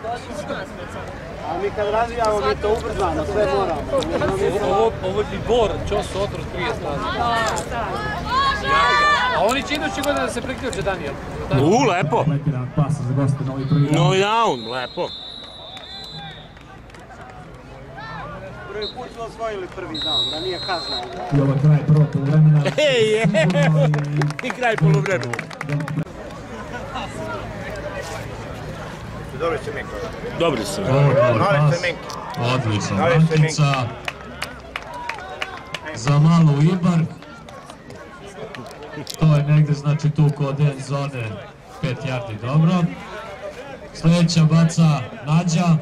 A mi kad razvijamo, mi to ubrzano, sve moramo. Ovo, ovo bi Bor, Čos Otrus staza. A oni će idući godina da se priključe, Daniel. U, lepo. Novi down. Down, lepo. Prvi put smo osvojili prvi dan, da nije kazna. I ovo je kraj prvog polovremena. Ej, je. I kraj poluvremena. Dobro se menko. Dobri Nove pas. semenke. Odlično. Nove Ankica za malu Ibar. To je negde, znači tu kod end zone 5 yardi, dobro. Sljedeća baca. Nađa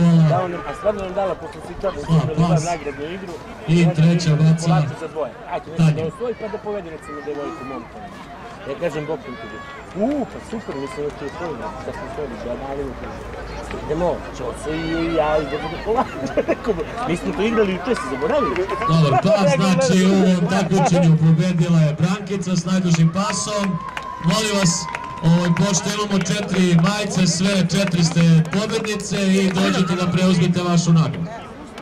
nije doručkovala. A stvarno nam dala posle Sitana, A, pas. nagradnu igru. I treća baca Polako za dvoje. Ajde, nešto da osvoji pa da povedi recimo devojku momka. Ja kažem bokom tu. Uuu, pa super, mislim da će osvojiti. Šta smo osvojili, ja naravno kažem. Idemo, Čoco i ja idemo da polako. Rekao, Mi smo to igrali juče, se zaboravili. Dobar pas, znači u ovom takmičenju pobedila je Brankica s najdužim pasom. Molim vas, ovaj, pošto imamo četiri majice, sve četiri ste pobednice i dođete da preuzmete vašu nagradu.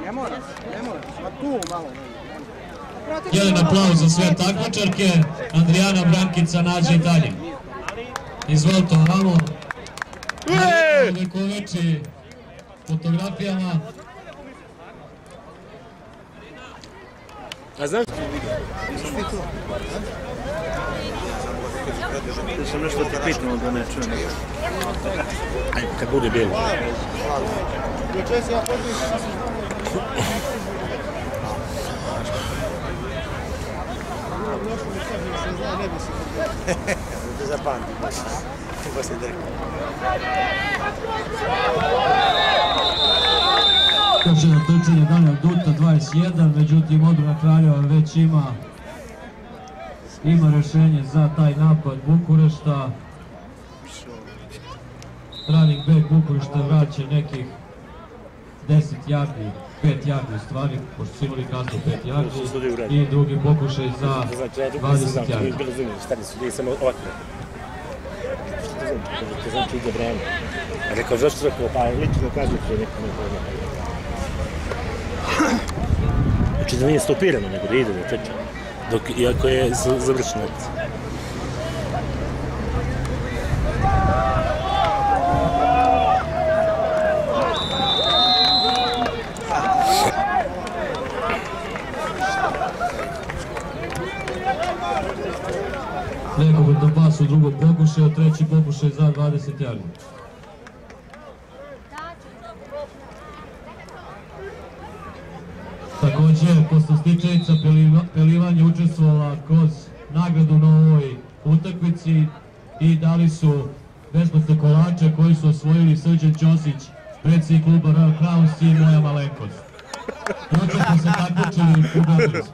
Ne mora, ne mora, ma tu malo. Jedan aplauz za sve takmičarke, Adriana, Brankica, Nađa i Tanja. Izvolite ovamo. Vekovići fotografijama. A znaš? Da sam nešto ti pitao da ne čujem. Ajde, kad bude bijelo. Juče se ja podvišao. Da zapamtim. Pa se drka. Kaže na trčanje Daniel Duta 21, međutim Odbrana Kraljeva već ima ima rješenje za taj napad Bukurešta. Running back Bukurešta vraća nekih 10 yardi, 5 yardi u stvari, pošto su imali kaznu 5 Što su ljudi yardi uradili. i drugi pokušaj za Znači, ja duplo 20 se znam, yardi. nisam razumio šta su ljudi samo ovako. kaže, to znači ide vreme. A rekao, zašto rekao, pa lično kaže to neko ne. Znači da nije stopirano, nego da ide da trče. Dok, iako je z- završen akcija. Nekogotan pas u drugom pokušaju, treći pokušaj za 20 jardi. Također, poslastičevica Pelivan je učestvovala kroz nagradu na ovoj utakmici i dali su besplatne kolače koji su osvojili Srđan Ćosić, predsjednik kluba Royal Crowns i moja malenkost. Juče smo se takmičili u Beogradu.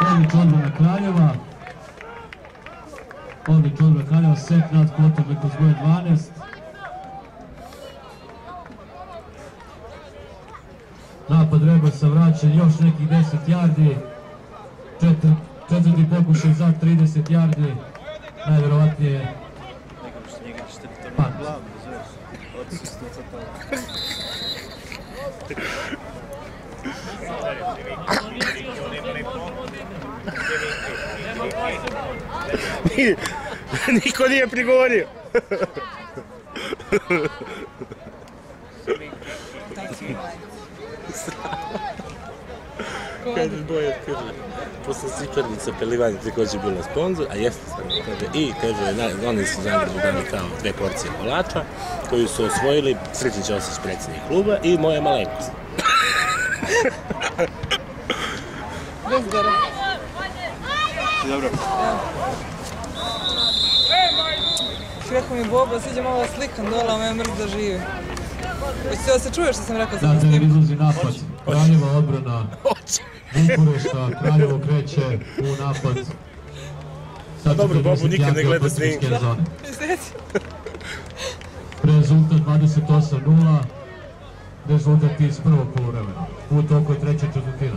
Odlič odbrana Kraljeva. Odlič odbrana Kraljeva, set nad kvotom kroz broj 12. Napad Rebasa vraćen još nekih 10 jardi. Četir, četvrti pokušaj za 30 jardi. Najvjerovatnije pad. Niko nije prigovorio. Kaže Bojan, kaže, posle Sičarnica Pelivanje također bila sponsor, a jeste sam, kaže, i kaže, na, oni su Zagrebu dali kao dve porcije kolača, koju su osvojili Srećan Ćosić, predsjednik kluba, i moja malenkost. Bez gore. Dobro. Rekao mi Boba, siđe malo slikan dole, a me mrz da živi. Hoćete da se čuje što sam rekao sam da izlazi napad. Kraljeva odbrana. Bukurešta, Kraljevo kreće u napad. Sad Dobro, 40 Bobu nikad ne gleda snimke. Rezultat 28-0. Rezultat iz prvog poluvremena. U toku treće četvrtine.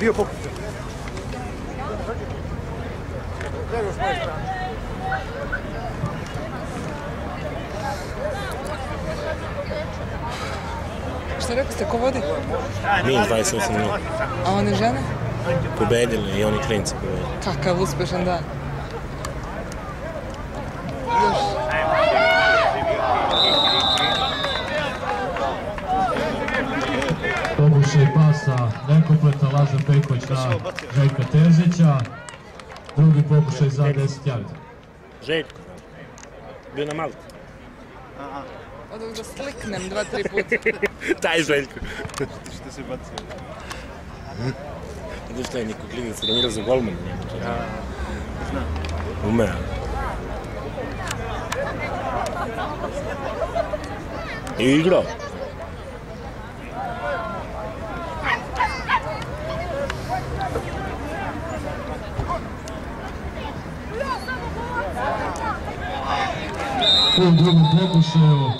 Bio pokušaj. Šta rekao ste, ko vodi? Mi 28 minuta. A one žene? Pobedili i oni klinci pobedili. Kakav uspešan dan. Još. Pokušaj pasa nekompletan Lazar Pejković na Željka Terzića. Drugi pokušaj za 10 jardi. Željko, bio na Malti. Odo da sliknem dva, tri puta. Taj Željko. Što se bacio? Znaš šta je Niko Klinac trenirao za golmana? Znam. Ume. I igrao. U drugom pokušaju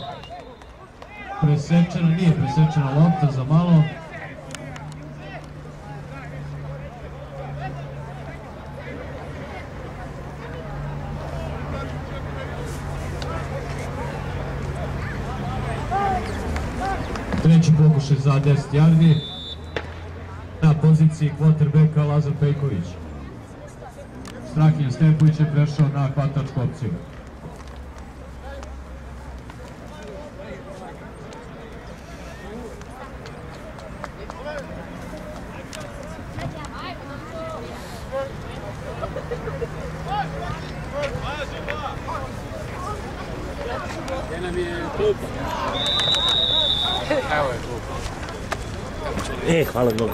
presečena, nije presečena lopta za malo. Treći pokušaj za 10 jardi. Na poziciji quarterbacka Lazar Pejković. Strahinja Stepović je prešao na hvatačku opciju. Gdje nam je klupa? Evo je klupa. E, hvala Bogu.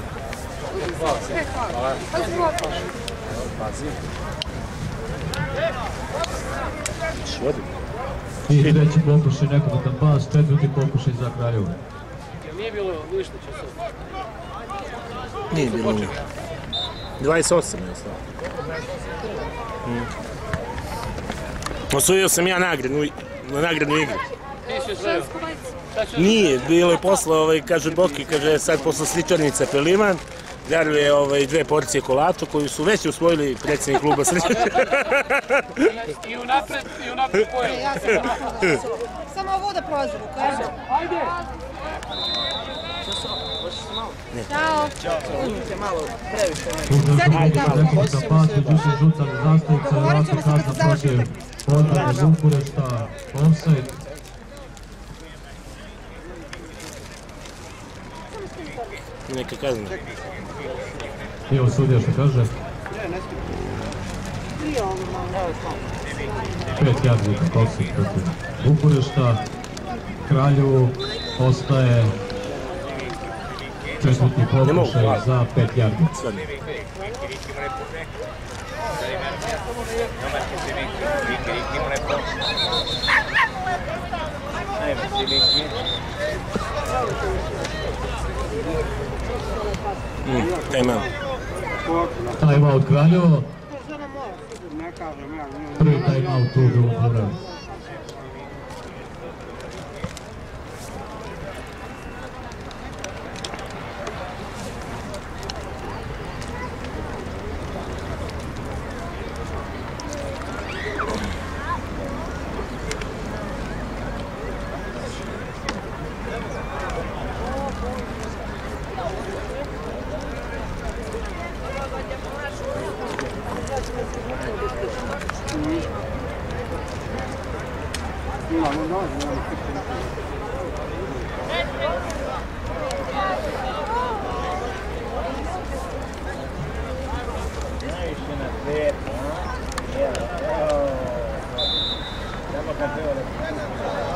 Vodi. I treći pokušaj nekometan pas, četvrti pokušaj za Kraljevo. Jel nije bilo ništa časova? Nije bilo nije. 28 je ostalo. Osvojio sam ja nagradnu, nagradnu igru. Nije, bilo je posle, ovaj, kaže Boki, kaže sad posle sličarnice Peliman, daruje ovaj, dve porcije kolatu koju su već usvojili predsjednik kluba Sreće. I unapred, i unapred pojel. Ja sam Samo ovo da prozoru, kaže. Ajde! Ćao. Sedite tamo. Republika Pas, međutim žuta zastavica, Dogovorit ćemo se kad kazna se završi protiv Podravne Bukurešta, offside. Neka kazna. Evo sudija što kaže. Pet jardi offside protiv Bukurešta. Kralju ostaje četvrti pokušaj za pet jardi. Sad. Mm, time out. Time out Kraljevo. Prvi time out u drugom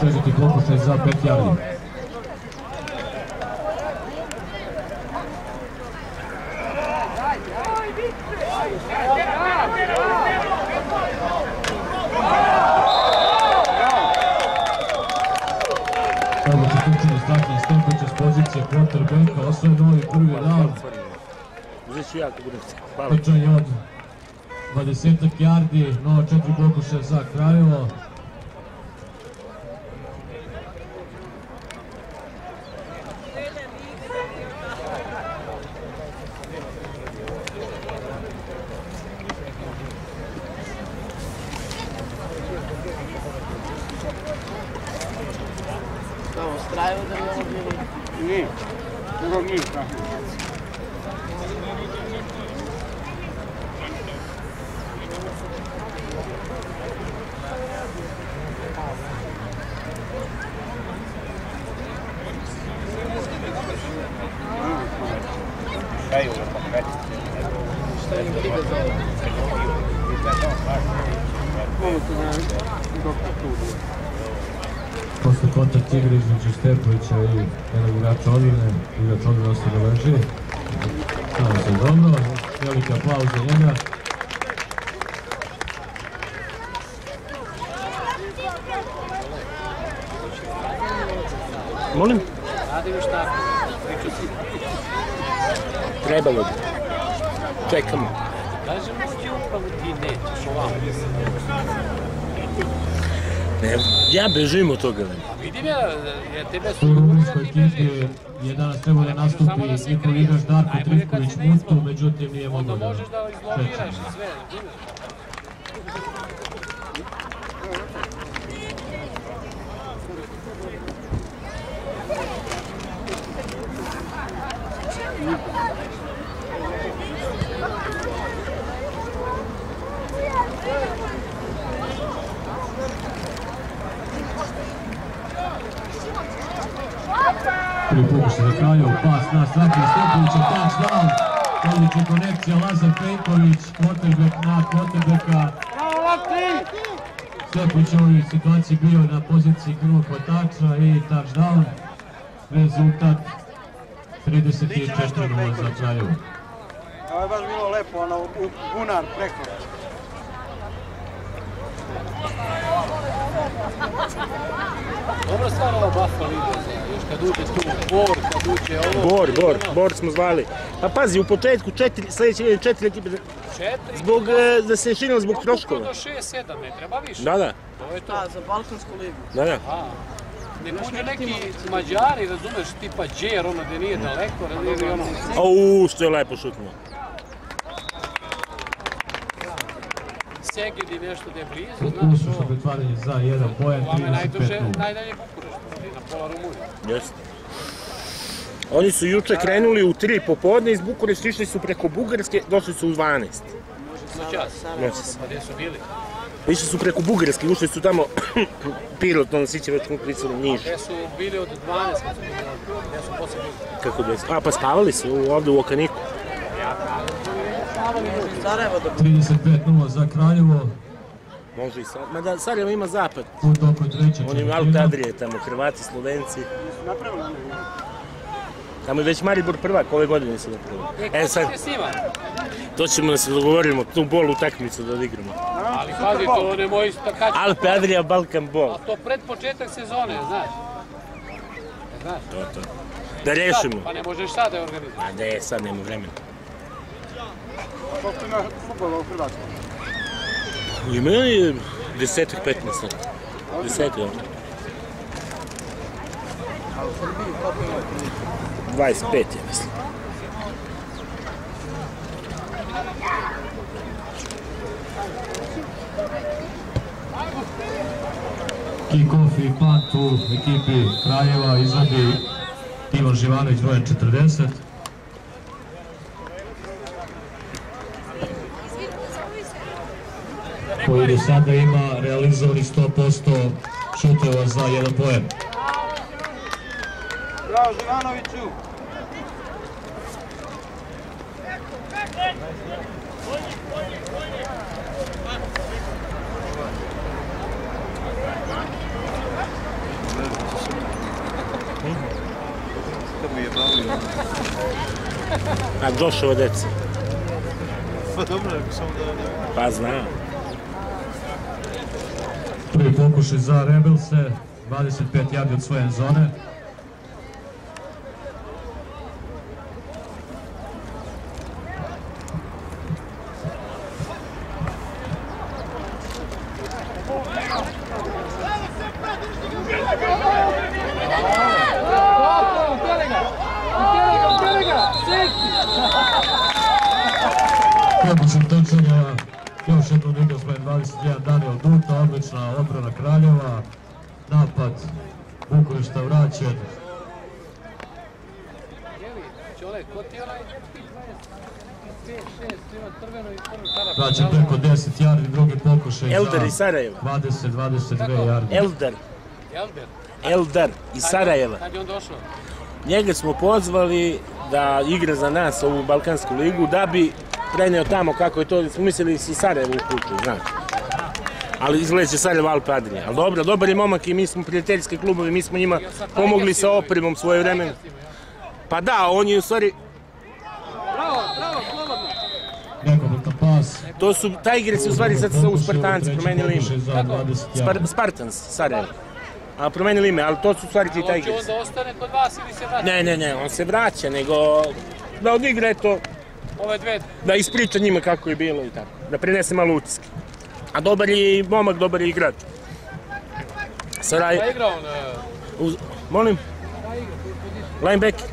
Četvrti pokušaj za pet jardi. Odluči tučenje Stakin Stenkovića s pozicije quarterbacka, osvoje novi prvi down. Uzet ću ja ako budem. Hvala. Od 20 jardi, novo četiri pokušaja za Kraljevo. Tamo straju da bi ovo bili. Nije. Nego nije tako. Posle kontakt igre između Stepovića i jednog igrača Odine, igrač Odine ostaje da leži. Tamo se dobro, veliki aplauz za njega. Molim? Radi mi šta? Trebalo bi. Čekamo. Kažem, uđi upravo ti nećeš ovamo. Ne, ja bežim od toga. Vidim ja, ja tebe U su... rumunjskoj ekipi je danas trebao da nastupi njihov igrač Darko Trifković Mutu, međutim nije mogao Onda da možeš da šeće. izblokiraš i sve. Prvi za Kraljevo, pas na Strahinja Stepovića, touchdown. Odlična konekcija, Lazar Pejković, quarterback na quarterbacka. Stepović je u ovoj situaciji bio na poziciji krivog hvatača i touchdown. Rezultat 34-0 za Kraljevo. Ovo je baš bilo lepo, ono, u bunar preko. Dobra stvar ovo Buffalo ide, još kad uđe tu Bor, kad uđe ovo... Bor, Bor, ono, Bor smo zvali. Pa pazi, u početku četiri, sljedeće četiri ekipe, Četiri, zbog, e, da se širilo zbog do troškova. 6-7, ne treba više. Da, da, To je to. Da, za Balkansku ligu. da, da. A, ne uđe neki Mađari, razumeš, tipa Džer, ono gdje nije daleko, razumiješ, ono... Au, što je lepo šutnuo. Segedi nešto gdje je blizu, znaš, ovo... pretvaranje za jedan Vama je najduže, 35 najdalje Bukurešt, na pola Rumunije. Jeste. Oni su juče krenuli u 3 popodne iz Bukurešta, išli su preko Bugarske, došli su u 12. Noćas. Noćas. Pa gdje su bili? Išli su preko Bugarske, ušli su tamo Pirot, ono siće već pricali Niš. Gdje su bili od 12 kad su bili ovdje? Gdje su poslije bili? Kako da A pa spavali su ovdje u Okaniku. Sarajevo da 35-0 za Kraljevo, Može i sad. Mada Sarajevo ima zapad. put oko treće Oni imaju Alpe Adrije tamo, Hrvati, Slovenci. Tamo je već Maribor prvak, ove godine su napravili. E sad, Gdje s njima? to ćemo da se dogovorimo, tu bol utakmicu da odigramo. Ali pazi, to nemoj stakaći. Alpe Adrija, Balkan Bol. A to pred početak sezone, znaš. E, Znaš, To, to. Da rešimo. pa ne možeš sada da je organizuješ. A da je, sad nema vremena. Koliko ima futbola u Hrvatskoj? I meni je desetak, petnaestak. Desetak, ja. 25 je, mislim. Kick-off i punt u ekipi Kraljeva izvodi Ivan Živanović brojem 40. koji do sada ima realizovani 100% šuteva za jedan poen. Bravo, Živanoviću! A Joshua deca. Pa dobro, samo da... Pa znam. Prvi pokušaj za Rebelse, 25 yardi od svoje zone. Pokušaj trčanja, još jednu liga s brojem 21 Daniel Duta, odlična odbrana Kraljeva, napad Bukurešta vraćen, Jeli, čole, ko ti onaj 5, 6, ima crveno i crveno tada. vraćen preko 10 yardi, drugi pokušaj Eldar iz Sarajeva. 20-22 Kako? yardi. Eldar. Elber. Eldar iz Sarajeva. Kad je on došao? Njega smo pozvali da igra za nas ovu Balkansku ligu da bi preneo tamo kako je to, smo mislili si Sarajevo uključuju, znaš. Ali izgleda će Sarajevo Alpe Adrija. Ali dobro, dobar je momak i mi smo prijateljski klubovi, mi smo njima pomogli sa opremom svoje vremena. Pa da, on je u stvari, Bravo, bravo, slobodno. Nekobratan pas. To su, taj igre su u stvari sad su Spartanci promenili ime. za 20 Spar. Spartans, Sarajevo. A promenili ime, ali to su u stvari ti taj Hoće igre. on da ostane kod vas ili se vrati? Ne, ne, ne, on se vraća, nego da odigra eto, Ove dve, da ispriča njima kako je bilo i tako. Da prenese malo utiske. A dobar je i momak, dobar je igrač. Saraj... da igra on, e, Uz... Molim? Linebacker.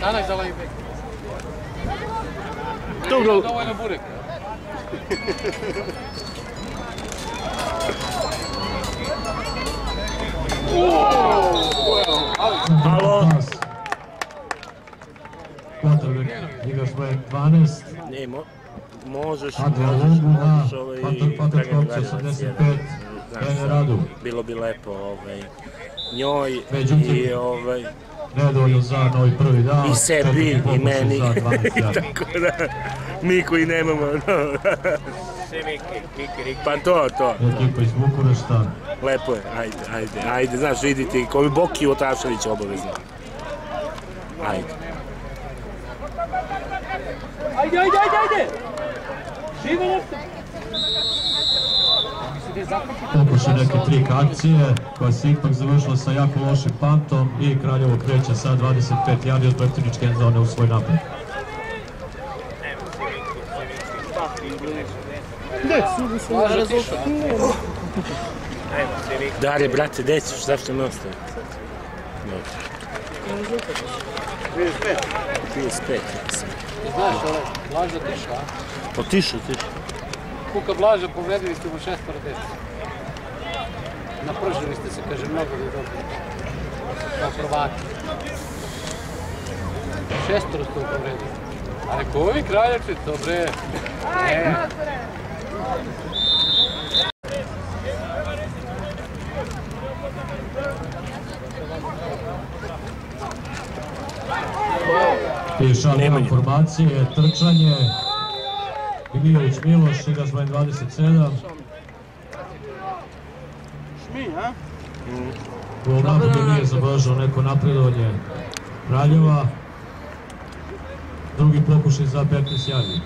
tanak za linebacker. Dobro, Dovoljno burek. Alo? Pas. Quarterback, igraš brojem 12. ne, mo... možeš, Adrian možeš, Lungu na možeš ovaj... Patrick Dragan Kopca, Dragan 85, Znaš, Rene Radu. Bilo bi lepo, ovaj, njoj Međutim- i ovaj, Nedovoljno za novi prvi dan. i sebi i meni. Za 12 I tako da, mi koji nemamo, no. Pa to, to. Ekipa iz Bukurešta. Lepo je, ajde, ajde, ajde, znaš, vidite, koji Boki Otašević obavezno. Ajde. Ajde, ajde, ajde, ajde! Živo nešto! Pokušaj neke trik akcije koja se ipak završila sa jako lošim pantom i Kraljevo kreće sa 25 yardi od protivničke end zone u svoj napad. Dare, brate, gdje ćeš, zašto me ostavi? 35. 35. Znaš, ovaj, Blaža tiša, a? Pa tiše, tiše. Kuka Blaža povredili ste mu šestoro djece. Napržili ste se, kaže, mnogo li dobro. Kao Hrvati. Šestoro ste mu povredili. A rekao, ovi kraljači, to bre. E, Rješavanje formacije, trčanje, Milijović Miloš, igrač broj 27. U ovom napadu nije zabržao neko napredovanje Kraljeva. Drugi pokušaj za 15 yardi.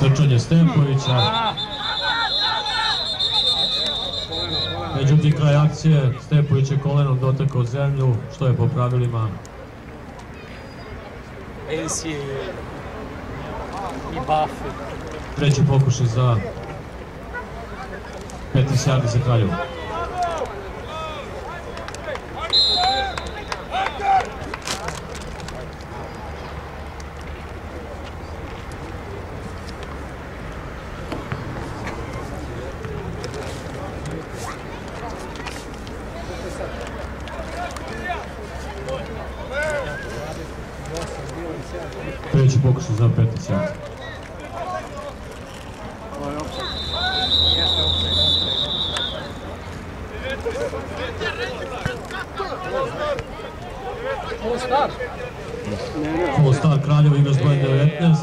Trčanje Stempovića. Međutim, kraj Stepović je kolenom dotekao zemlju, što je po pravilima Ace i treći pokušaj za 15 yardi za Kraljevo. Treći pokušaj za 15 yardi. Ovo je star. Full star Kraljevo igra s brojem 19.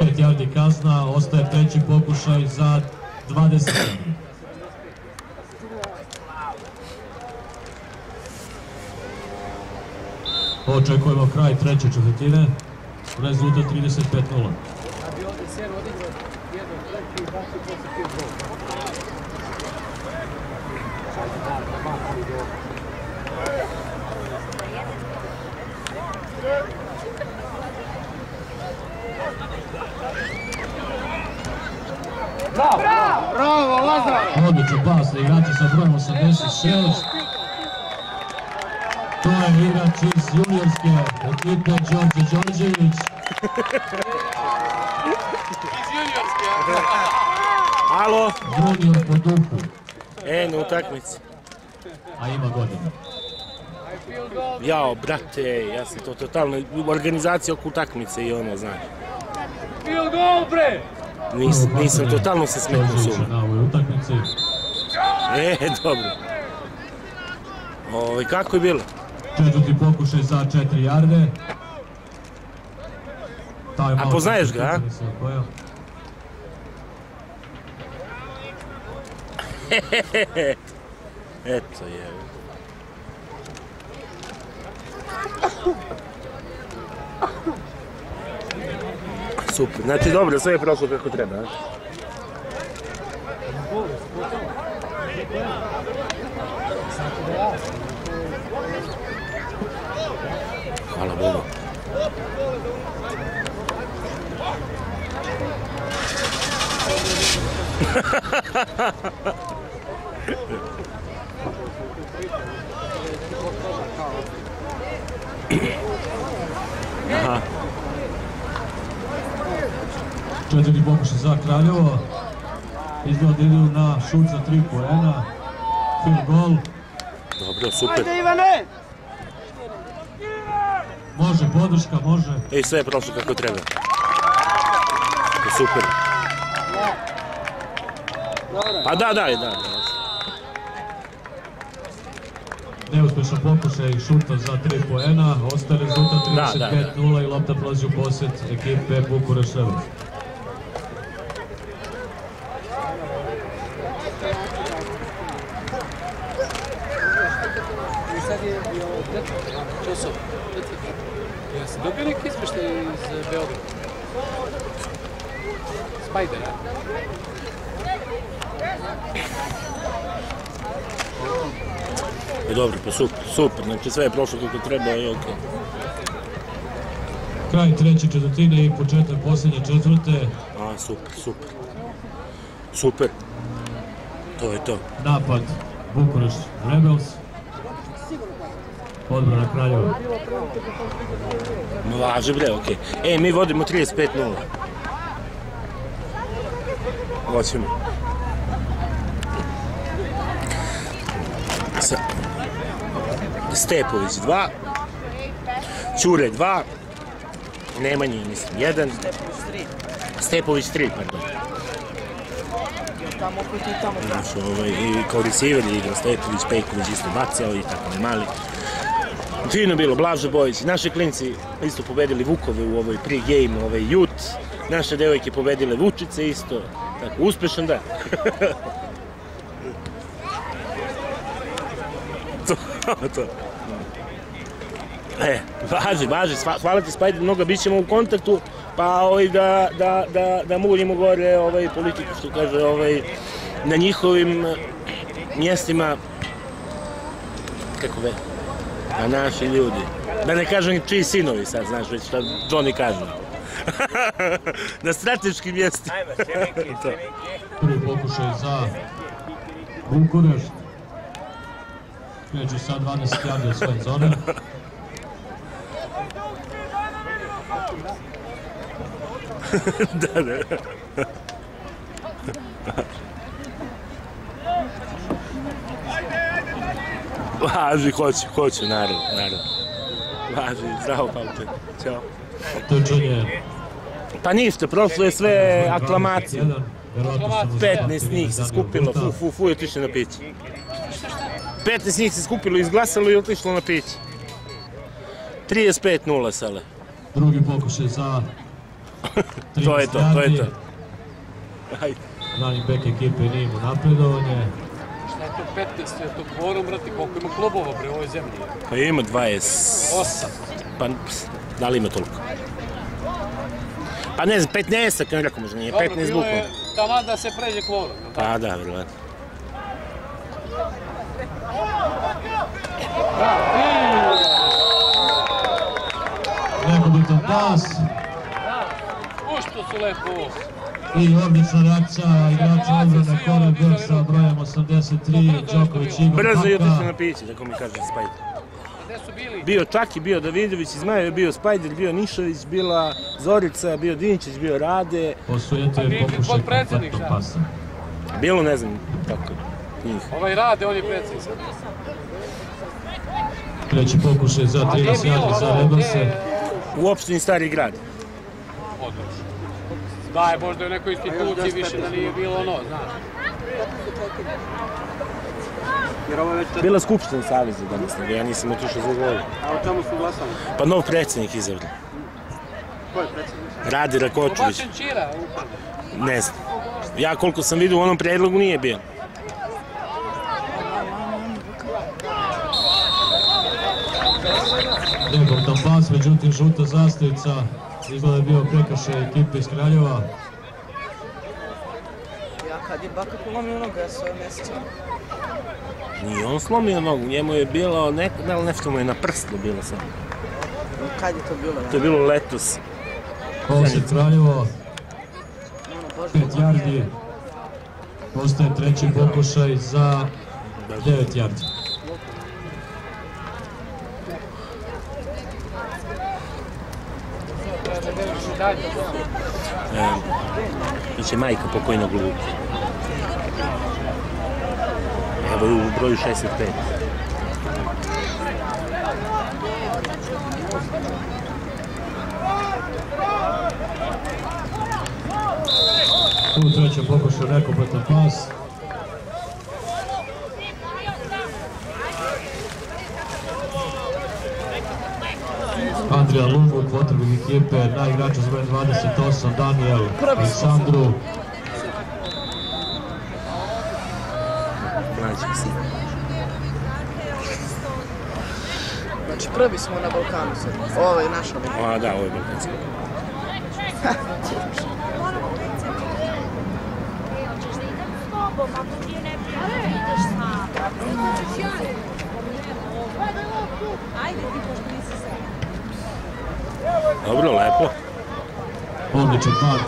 5 yardi kazna, ostaje treći pokušaj za 20 yardi. Očekujemo kraj treće četvrtine. Rezultat 35-0. Da bi ovdje Ser odigrao jedan, drugi, baci posle pet gol. Ajde, da, da, makali do... Bravo, bravo, bravo, Lazar! Odličan pas za igrača sa brojem 86. Igrač iz juniorske ekipe Đorđe Đorđević. Iz juniorske, Alo? Junior po duhu, E, na utakmici. a ima godina. Jao, brate, ja sam to totalno, organizacija oko utakmice i ono, znaš. Field goal, bre! Nis, nisam totalno se smetno suma. na ovoj utakmici. E, dobro. Ovaj, kako je bilo? Četvrti pokušaj za 4 jarde. Taj malo poznaješ ga, a? Eto je. Super, znači dobro, sve je prošlo kako treba. a? Hvala Bogu. Aha. Četvrti pokušaj za Kraljevo. Izgleda da idu na šut za 3 poena. Field goal. Dobro, super. Može podrška, može. Ej, sve je prošlo kako treba. Super. Pa da, da, da. Neuspešan pokušaj šuta za 3 poena, ostaje rezultat Da, da, da. 35-0 i lopta prolazi u posjed ekipe Bukurešt Rebels. I sad je bio Čosov. Jesi dobio neki izveštaj iz eh, Beograda? Spajdera? E, dobro, pa super, super, znači sve je prošlo kako treba i okej. Kraj treće četvrtine i početak posljednje četvrte. A, super, super. Super. To je to. Napad Bukurešt Rebels. Odbrana Kraljeva. Ma važe bre, okej. E, mi vodimo 35-0. Hoćemo. Stepović 2. Ćure 2. Nemanji, mislim, 1. Stepović 3, pardon. Tamo opet i tamo. Znaš, ovaj, i kao receiver je igrao Stepović, Pejković isto bacao i tako ne mali. Fino bilo, Blažo Bojić, naši klinci isto pobedili Vukove u ovoj pre-game, ovaj Jut, naše devojke pobedile Vučice isto, tako uspešan dan. to, to. E, važi, važi, hvala ti Spajder, mnogo bit ćemo u kontaktu, pa ovaj, da, da, da, da mulimo gore ovaj, politiku, što kaže, ovaj, na njihovim eh, mjestima, kako ve, a naši ljudi. Da ne kažem čiji sinovi sad, znaš, već šta Johnny kaže. na strateškim mjestima. Prvi pokušaj za Bukurešt. Kreće sad 20 yardi od svoje zone. da, da. Važi, hoću, hoću, naravno, naravno. Važi, zdravo, Pavče. Ćao. Pa ništa, prošlo je sve aklamacije. Jedan, verovatno su mu 15 njih se skupilo, fu, fu, fu, i otišlo na piće. 15 njih se skupilo, izglasalo i otišlo na piće. 35-0 sale. Drugi pokušaj za 13 To je to, to je to. Ajde. Running back ekipe nije imao napredovanje. Šta je to 15? Je to kvorum, brate? Koliko ima klubova bre u ovoj zemlji? Pa ima 20... Osam. Pa, ps, da li ima toliko? Pa ne znam, 15, kako rekao možda nije, Dobro, 15 bilo je taman da se pređe kvorum. Pa da, vjerovatno. Nekobitan pas U što su lepo. I odlična reakcija igrača odbrane Koren Berg sa brojem 83, Đoković Igor Brzo i otišli na piće, tako mi kaže Spajder. Gde su bili? Bio Čaki, bio Davidović iz Zmajevi, bio Spajder, bio Nišović, bila Zorica, bio Dinčić, bio Rade. Posujete A vi pokušaj šta? pasa. Bilo ne znam kako njih. Ovaj rade, on je predsjednik sad. Treći pokušaj za A gdje 13 je bilo? yardi za gdje- U opštini Stari grad. Odlično. Da je možda u nekoj instituciji više da nije bilo ono, znaš. Bila skupština Saveza danas, ja nisam otišao za gol. A o čemu su glasali? Pa nov predsjednik izabran. Ko je predsjednik? Radi Rakočević. Bačen Čira, upravo. Ne znam. Ja koliko sam vidio u onom predlogu nije bio. Nekobitan pas, međutim žuta zastavica. Izgleda je bio prekršaj ekipe iz Kraljeva. Ja kad je baka polomio nogu, ja ne sjećam. Nije on slomio nogu, njemu je bilo, da li nešto mu je na prstu bilo sad. Kad je to bilo? To je bilo letos. Offset Kraljevo, Ono, baš 5 yardi. Postaje treći pokušaj za 9 yardi. Treba da veriš i dalje. E, Biće majka pokojnog Luka. Evo u broju 65. Tu treći pokušaj nekobitan pas. Potrebnih ekipe, najigrača s brojem 28, Daniel Aleksandru. Znači prvi smo na Balkanu sad. Ovo je naša Balkana. A da, ovo je balkanski. Dobro, lepo. Odličan pad.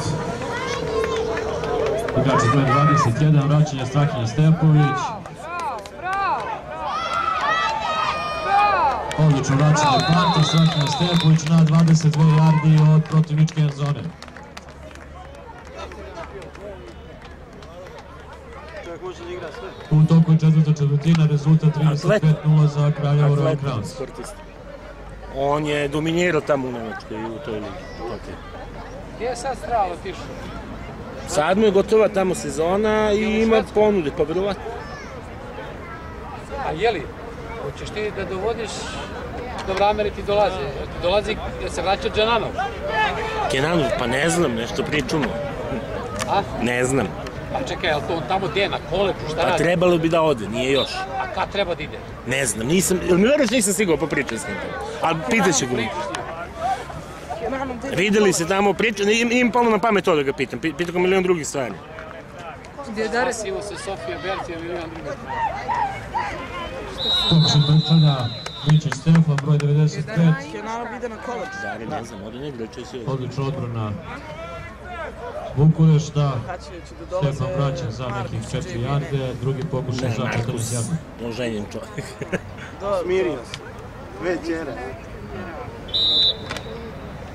Igrač s brojem 21, vraćanje Strahinja Stepović. Odlično vraćanje panta, Strahinja Stepović na 22 yardi od protivničke zone. U toku četvrta četvrtina, rezultat 35-0 za Kraljevo Royal Crowns. On je dominirao tamo u Nemačkoj i u toj ligi. Gdje je sad strava tišu? Sad mu je gotova tamo sezona i ima ponude, pa vjerovatno. A jeli, hoćeš ti da dovodiš Dobro, Ameri ti Ti dolazi, jel se vraća Džananov? Kenanov, pa ne znam, nešto pričamo. A? Ne znam. Pa čekaj, jel to tamo gdje, na koleđu, šta Pa radi? trebalo bi da ode, nije još. Kad treba da ide? Ne znam, nisam, jel mi veraš nisam stigao pa pričam s njim. Ali pitaću ga. Videli se tamo priča, im, im palo na pamet to da ga pitam, pi- pitao ga milion drugih stvari. Gdje je Daris? Spasio se Sofija Bercija, milion drugih. Pokušaj predstavlja Mičić Stefan, broj 95. Kenal ide na koleđ. Dari, ne znam, se... Odlična odbrana Da dolaze... Stefan vraćan za nekih 4 jarde, drugi pokušaj za 14 Markus, jarde. on ženjen čovjek. Smirio se. Večera.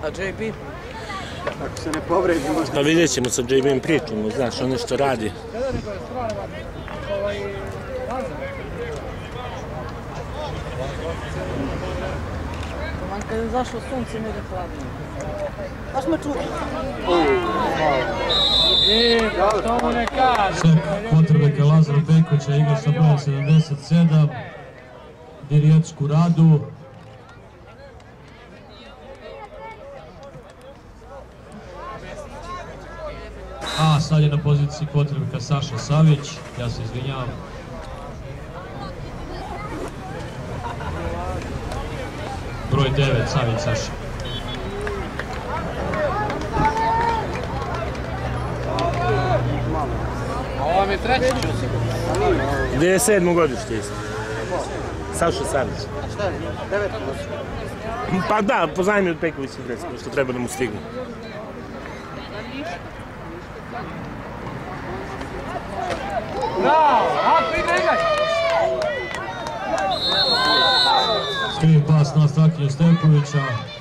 A JB? Ako se ne povredi, možda... Pa vidjet ćemo sa JB-em pričamo, znaš, on nešto radi. Man kad je zašlo sunce, ne ide hladno. Baš me čudi. E, to mu ne kaže. Sve potrebe Lazara Bekovića igra sa brojem 77. Dirjecku radu. A sad je na poziciji potrebnika Saša Savić. Ja se izvinjavam. Broj 9, Savić Saša. A ovo je treći. Gdje je sedmogodište isto? Saša Savić. Šta je? Devet. Pa da, pozajmi od Pekovića recimo, što treba da mu stigne. Bravo, pas na Strakinju Stepovića.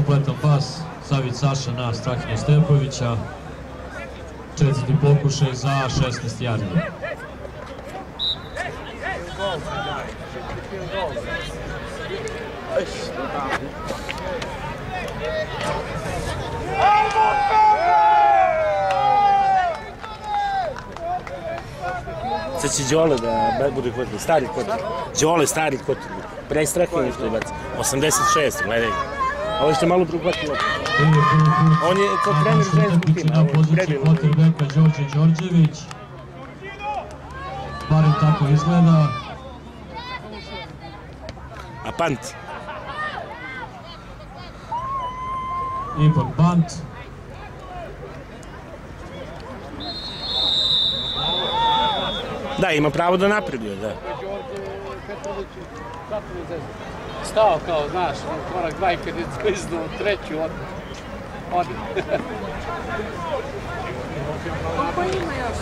Kompletan pas, Savić Saša na Strahinju Stepovića. Četvrti pokušaj za 16 jardi. Sad će Đole da bude kvotar, stari kvotar. Đole, stari kvotar. Prestrahan je što je baci. 86, gledaj. Ovo je malo prihvatilo. On je kao trener ženskog tima, na ovo je poziciji predivno. kvotrbeka Đorđe Đorđević. Barem tako izgleda. A pant? Ipak bant. Da, ima pravo da napreduje, da. Stao kao, znaš, u korak dva i kad je skviznuo treću, od... Ode. Koliko ima još?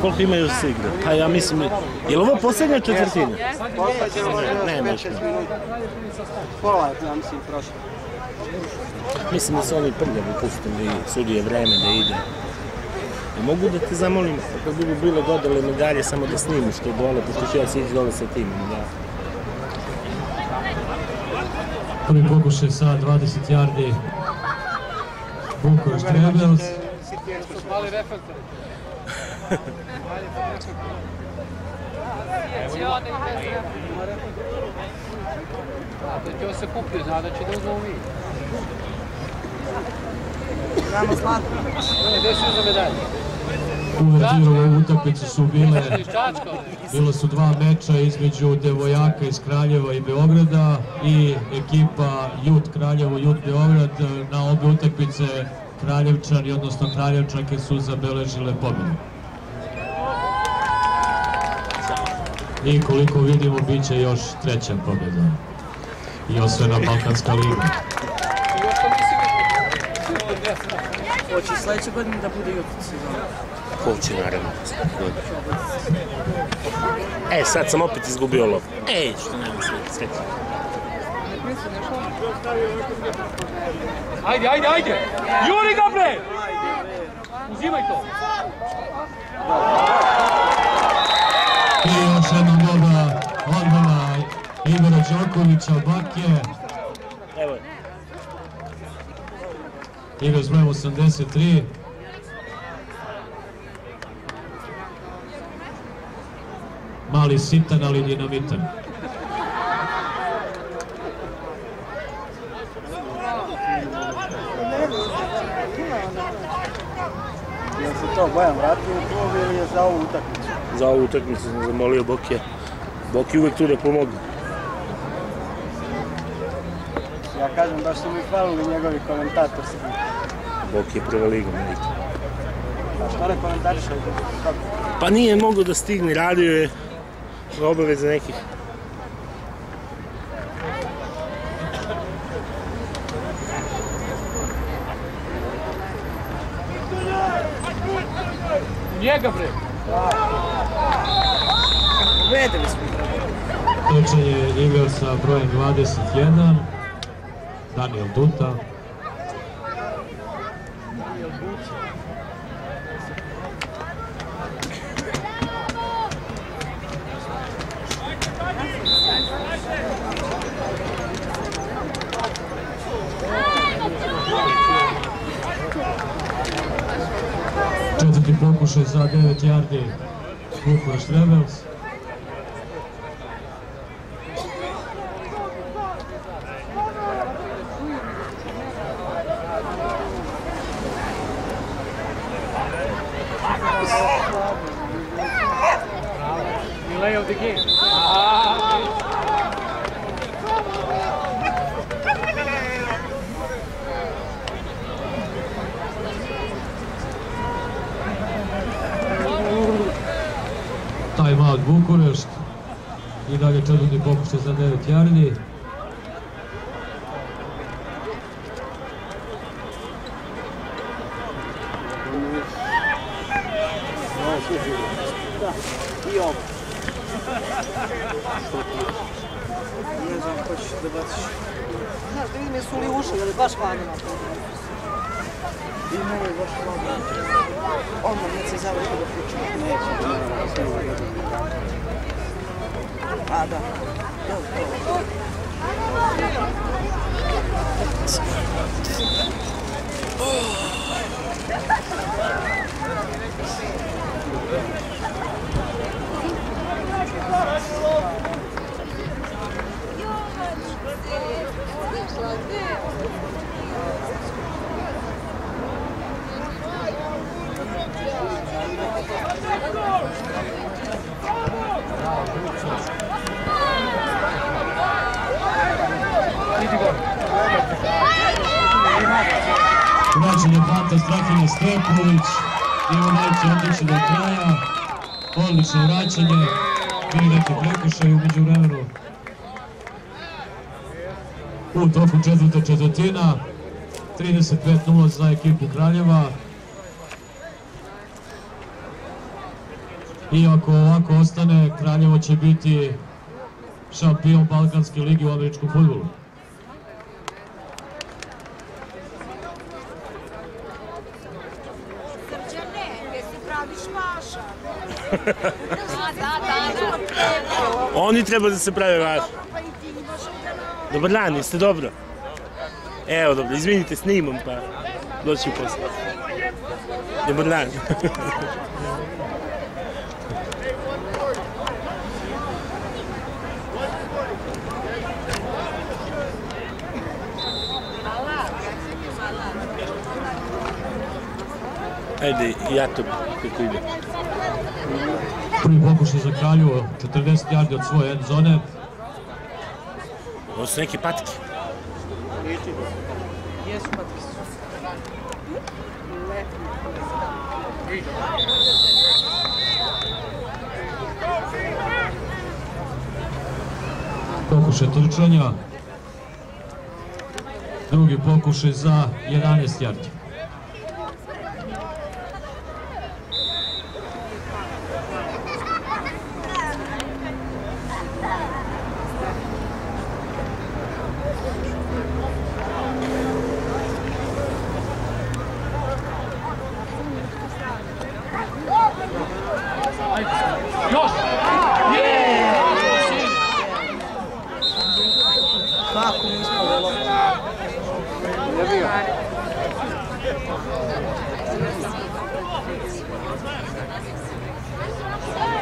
Koliko ima još se igra? Pa ja mislim, je li ovo posljednja četvrtina? Ne, ne, ne, 5-6 minuta. Pola je, ja mislim, prošlo. Mislim da su oni prljavi pustili sudije vreme da ide. Mogu da te zamolim, kad budu bile dodale medalje, samo da snimiš to dole, pošto ću ja sići dole sa tim. Da. Prvi pokušaj sa 20 jardi. Vuković Trebels. Mali će on se kupio, zna da će da uzmemo mi. Imamo zlato. Gdje si uzme medalje? Uvertiru ovu utakmicu su bile, bilo su dva meča između devojaka iz Kraljeva i Beograda i ekipa Jut Kraljevo, Jut Beograd. Na obje utakmice Kraljevčani, odnosno Kraljevčanke su zabeležile pobjedu. I koliko vidimo, bit će još treća pobjeda. I osvena Balkanska liga. Hoće sljedeće godine da bude jutra sezona. Hoće naravno. E, sad sam opet izgubio lov. E, što nema sve, sreće. Ajde, ajde, ajde! Juri ga bre! Uzimaj to! I još jedna dobra odmana Igora Đokovića, Bakje. Evo je. Igra s brojem 83. Mali sitan, ali dinamitan. Jel se to Bojan vratio u klub ili je za ovu utakmicu? Za ovu utakmicu sam zamolio Bokija. Boki uvijek tu da pomogu. Ja kažem baš su mi hvalili njegovi komentatorski. Boki je prva liga. A što ne komentariše? Kako? Pa nije mogao da stigne, radio je obaveze nekih. Njega bre! Pobedili smo. Treće je igrao sa brojem 21. Daniel Duta. Pokušaj za 9 yardi Bukurešt Rebels. Delay of the game. Bukurešt. I dalje četvrti pokušaj za 9 yardi. I ovo. Ne znam, hoćeš da baciš. Znaš, da vidim jesu li ušli, ali baš hladno na to. I mene je baš hladno. Odmah ne se završi da pričam. Neće, ne, sve u redu. A, da. Evo, to. Vraćanje Bata Strahina Stepović. Ivo Najci otiče do kraja. Odlično vraćanje. Bili neki prekršaj umeđu vremenu. U toku četvrta četvrtina. 35-0 za ekipu Kraljeva. I ako ovako ostane, Kraljevo će biti šampion Balkanske ligi u američkom futbolu. Srđane, gdje se oni treba da se prave važni. Dobar dan, jeste dobro? Evo, dobro, izvinite, snimam pa doći u posao. Dobar dan. Ajde, ja to kako ide. Prvi pokušaj za Kraljevo, 40 yardi od svoje end zone. Ovo su neke patike. Jesu patke su. Pokušaj trčanja. Drugi pokušaj za 11 yardi.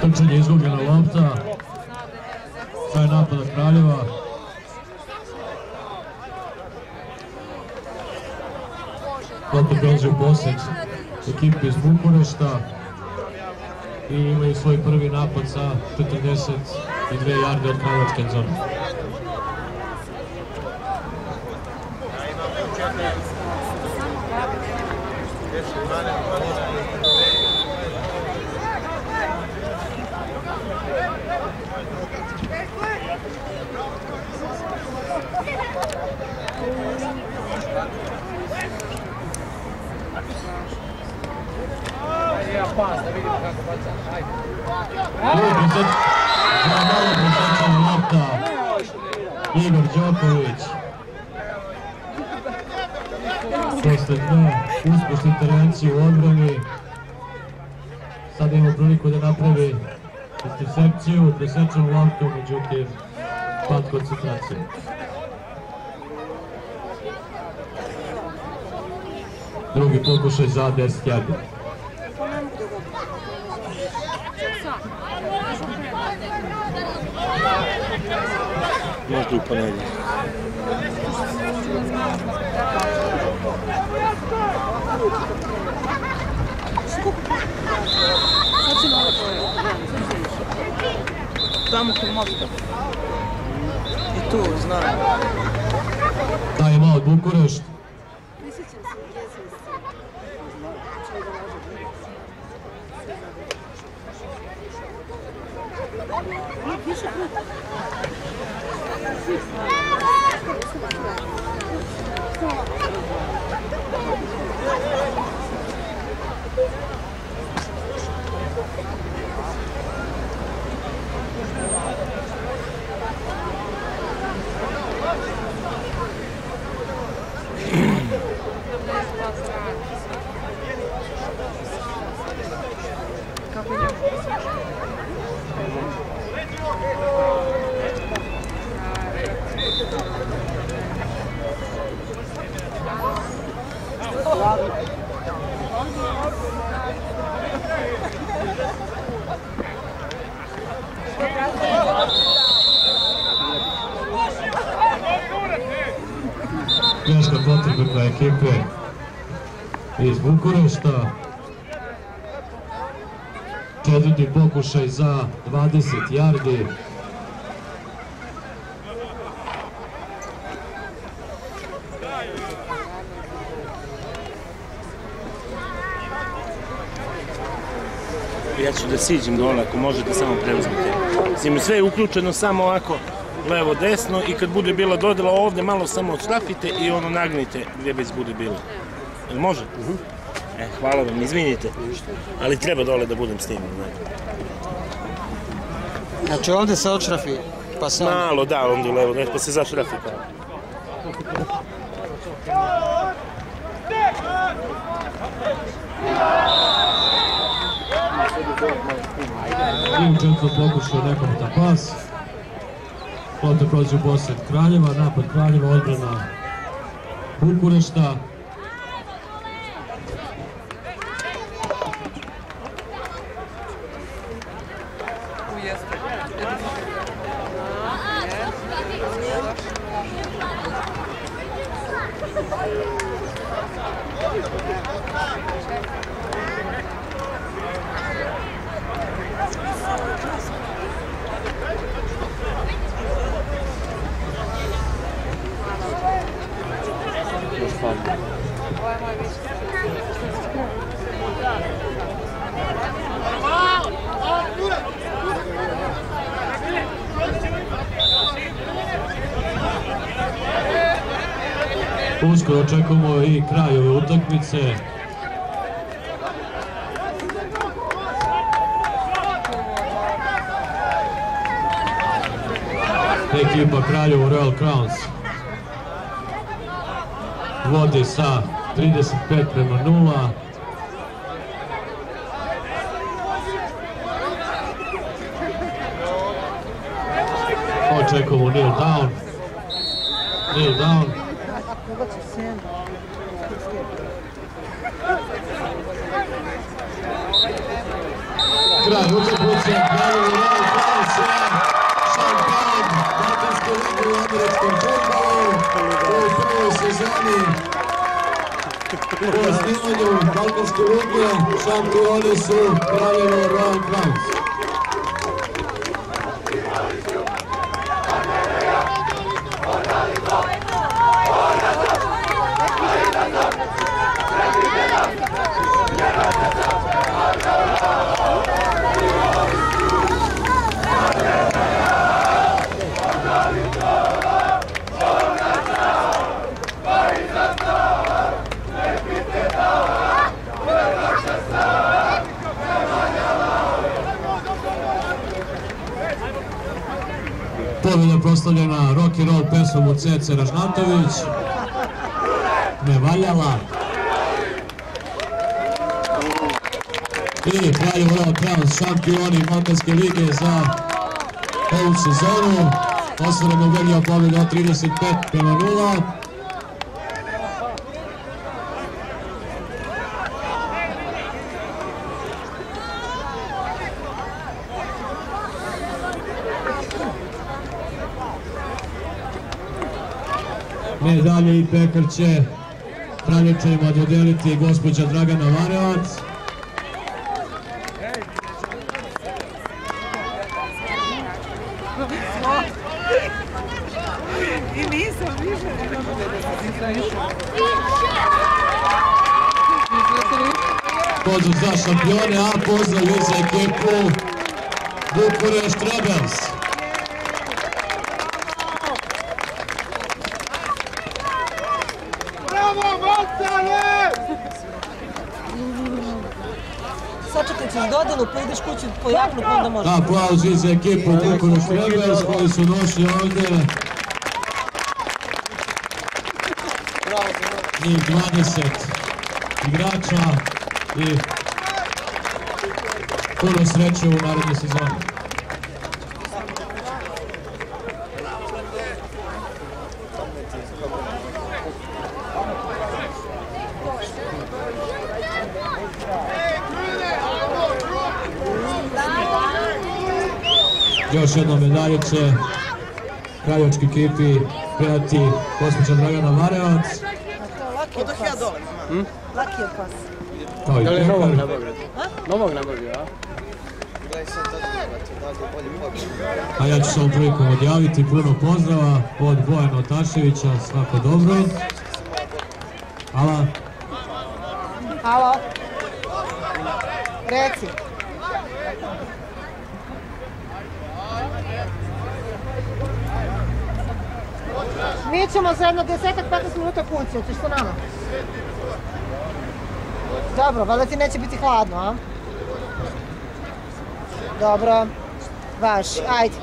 Trčanje je izgubljena lopta. Kraj napada Kraljeva. Lopta prelazi u posjed ekipe iz Bukurešta i imaju svoj prvi napad sa 42 yarde od Kraljevačke zone. Ajde, ja pas da vidimo kako baca. Ajde. Drugi set, za malo presečena lopta, Igor Đoković. Posle dve uspešne intervencije u odbrani, sad ima priliku da napravi presečenu loptu, međutim, pad koncentracije. Drugi pokušaj za 10 yardi. Možda u ponedjeljak. Tamo kod mosta. I tu, znam. Time out Bukurešt. Greška kontributna ekipe iz Bukurešta. Četvrti pokušaj za 20 yardi. Ja ću da siđem dole ako možete samo preuzmete. Mislim, sve je uključeno samo ovako levo desno i kad bude bila dodela ovdje malo samo odšrafite i ono nagnite gdje već bude bilo. Jel može? E, hvala vam, izvinite. Ali treba dole da budem s. Znači ovdje se odšrafi, pa se. Malo da, onda u levo, desno, pa se zašrafi kao. I u četvrtom pokušaju nekometa pas. Lopta prođe u posjed Kraljeva, napad Kraljeva, odbrana Bukurešta. Tu jeste. katastrofalno. Uskoro očekujemo i kraj ove utakmice. Ekipa Kraljevo Royal Crowns vodi sa 35 prema 0. Očekujemo kneel down. Kneel down. Kraj utakmice, Kraljevo Royal Crowns je šampion Balkanske lige u američkom futbolu u prvoj sezoni po osnivanju Balkanske lige šampioni su Kraljevo Royal Crowns. Pobjeda proslavljena rock and roll pesmom Cece Ražnatović. Ne valjala. I Kraljevo Royal Crowns, šampioni Balkanske lige za ovu sezonu. Osvoreno ubedljiva pobjeda od 35 prema 0. Medalje i pekar će Kraljevčanima dodijeliti gospođa Dragana Varevac. I nisam više. Pozdrav za šampione, a pozdrav i za ekipu Bukurešt Rebels. Sačekaj ćeš dodelu, pa ideš kući po jaknu, pa onda možeš. Aplauz i za ekipu Bukurešt Rebels koji su došli ovdje. Njih 20 igrača i puno sreće u narednoj sezoni. Još jedno medalje će kraljevački ekipi predati gospođa Dragana Varevac, Laki je pas. Laki je pas. kao i Da li je novog pekar. nabavio? Novog nabavio, a? A ja ću se ovom prilikom odjaviti puno pozdrava od Bojana Otaševića, svako dobro. Hvala. Halo. Reci. Mi ćemo za jedno desetak, 15 minuta kući, hoćeš sa nama? Dobro, valjda ti neće biti hladno, a? Dobro, baš, ajde.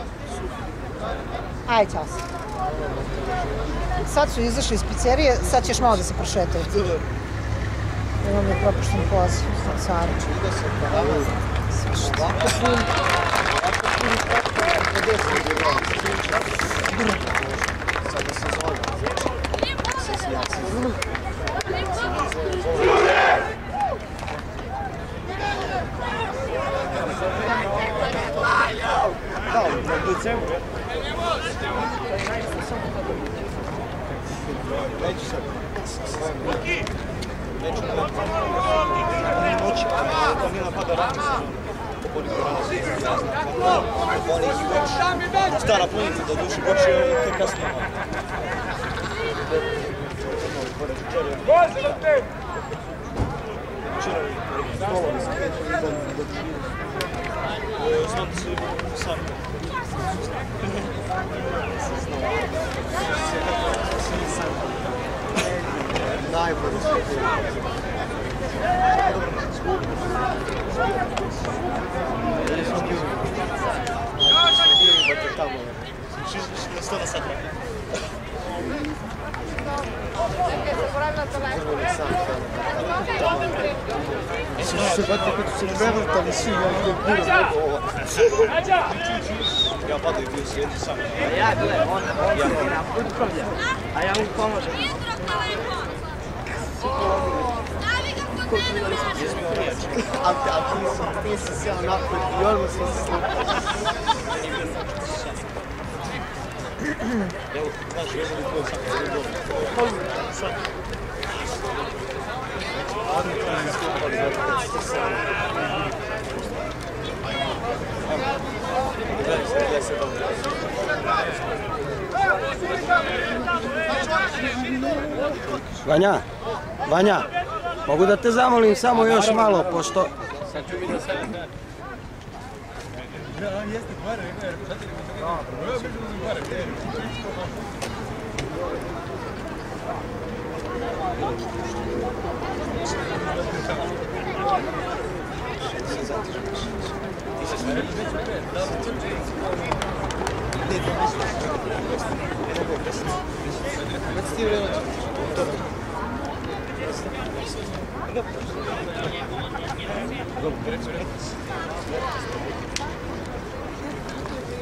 Ajde, čas. Sad su izašli iz pizzerije, sad ćeš malo da se prošetaju. Imam je propušten poziv od Sarića. Stara punica, do duše, počeo je tek kasnije. Najbolji su. Se batte kad su se prevrtali svi, ja idem puno nego ova. Ja padaju bio sjedi sam. Ja gledam, on, on se nam upravlja, a ja mu pomožem. A ti, a ti si, ti si sjeo napred i odmah smo se slupali. Evo, znaš, vezali tvoj sam cijeli dom. Sad. Odmah smo se skupali, zato što se Gledaj se, gledaj se dobro. Vanja, Vanja, mogu da te zamolim samo još malo, pošto... Sad ću mi da se... To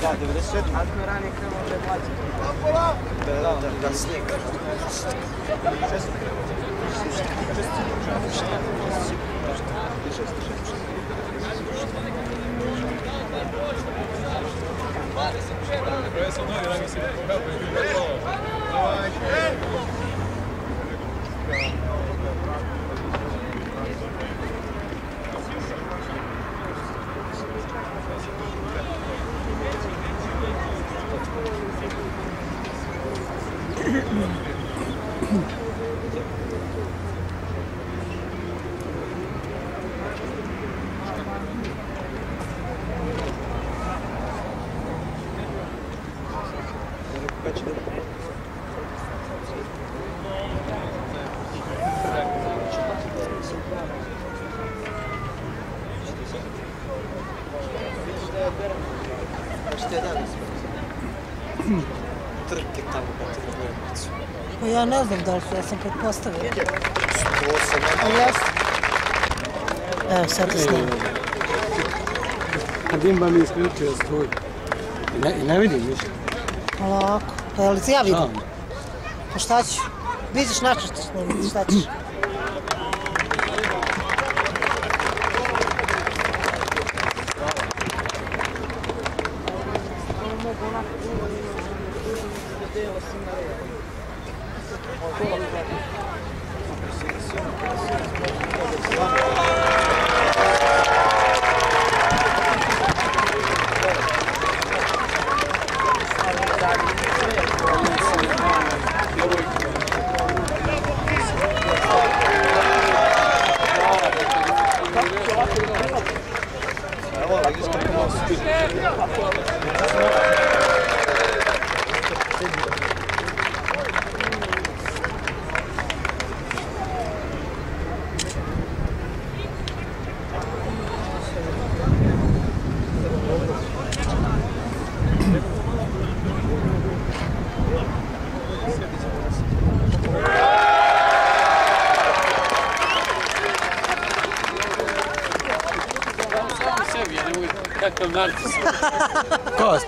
Da, 94. Ako je ranije krenuo da je mlađe. Da, da, da, da, snijeg. Što ja ne znam da li su, ja sam pretpostavila. 108. A jeste? Evo, sad te snimam. A Dimba mi isključio struju. I ne, vidim ništa. Polako. Pa jel ti ja vidim? Pa šta ću? Vidiš način što snimiti, šta ćeš?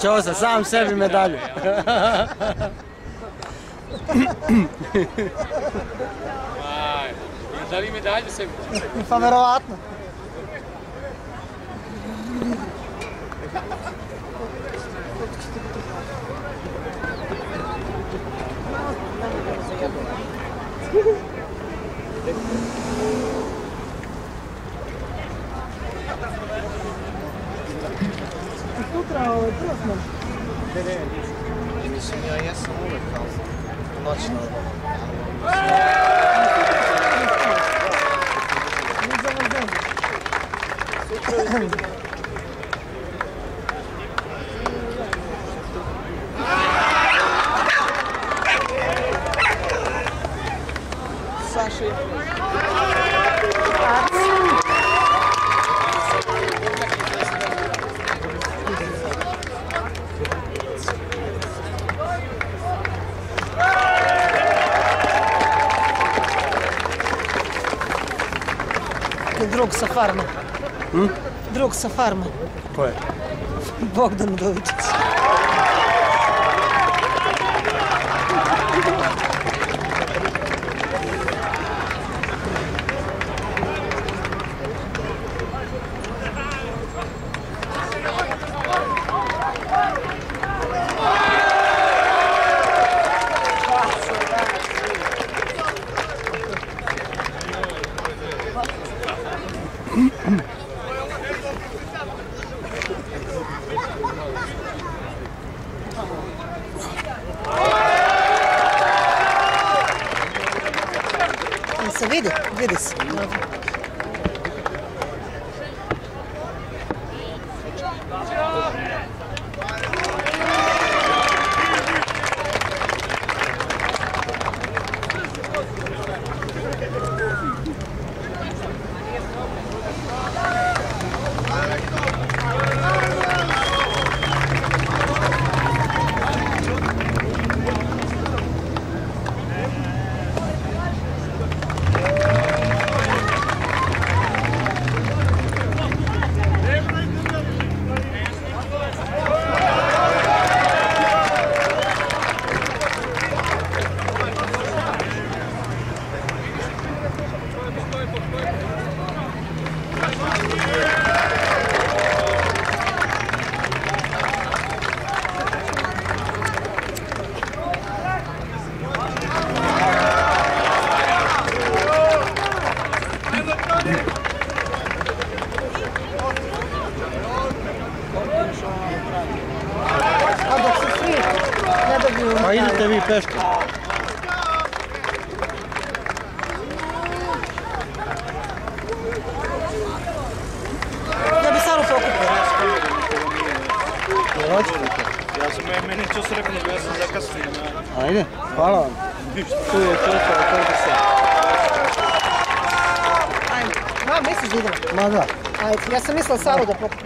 Čeo sam sam sebi medalju. Aj, da li medalju sebi? Pa verovatno. Eles me aí essa mulher, calma. Nós não. Muito obrigado. sa farme. Hm? Drug sa farme. Ko je? Bogdan Udovičić. Bravo,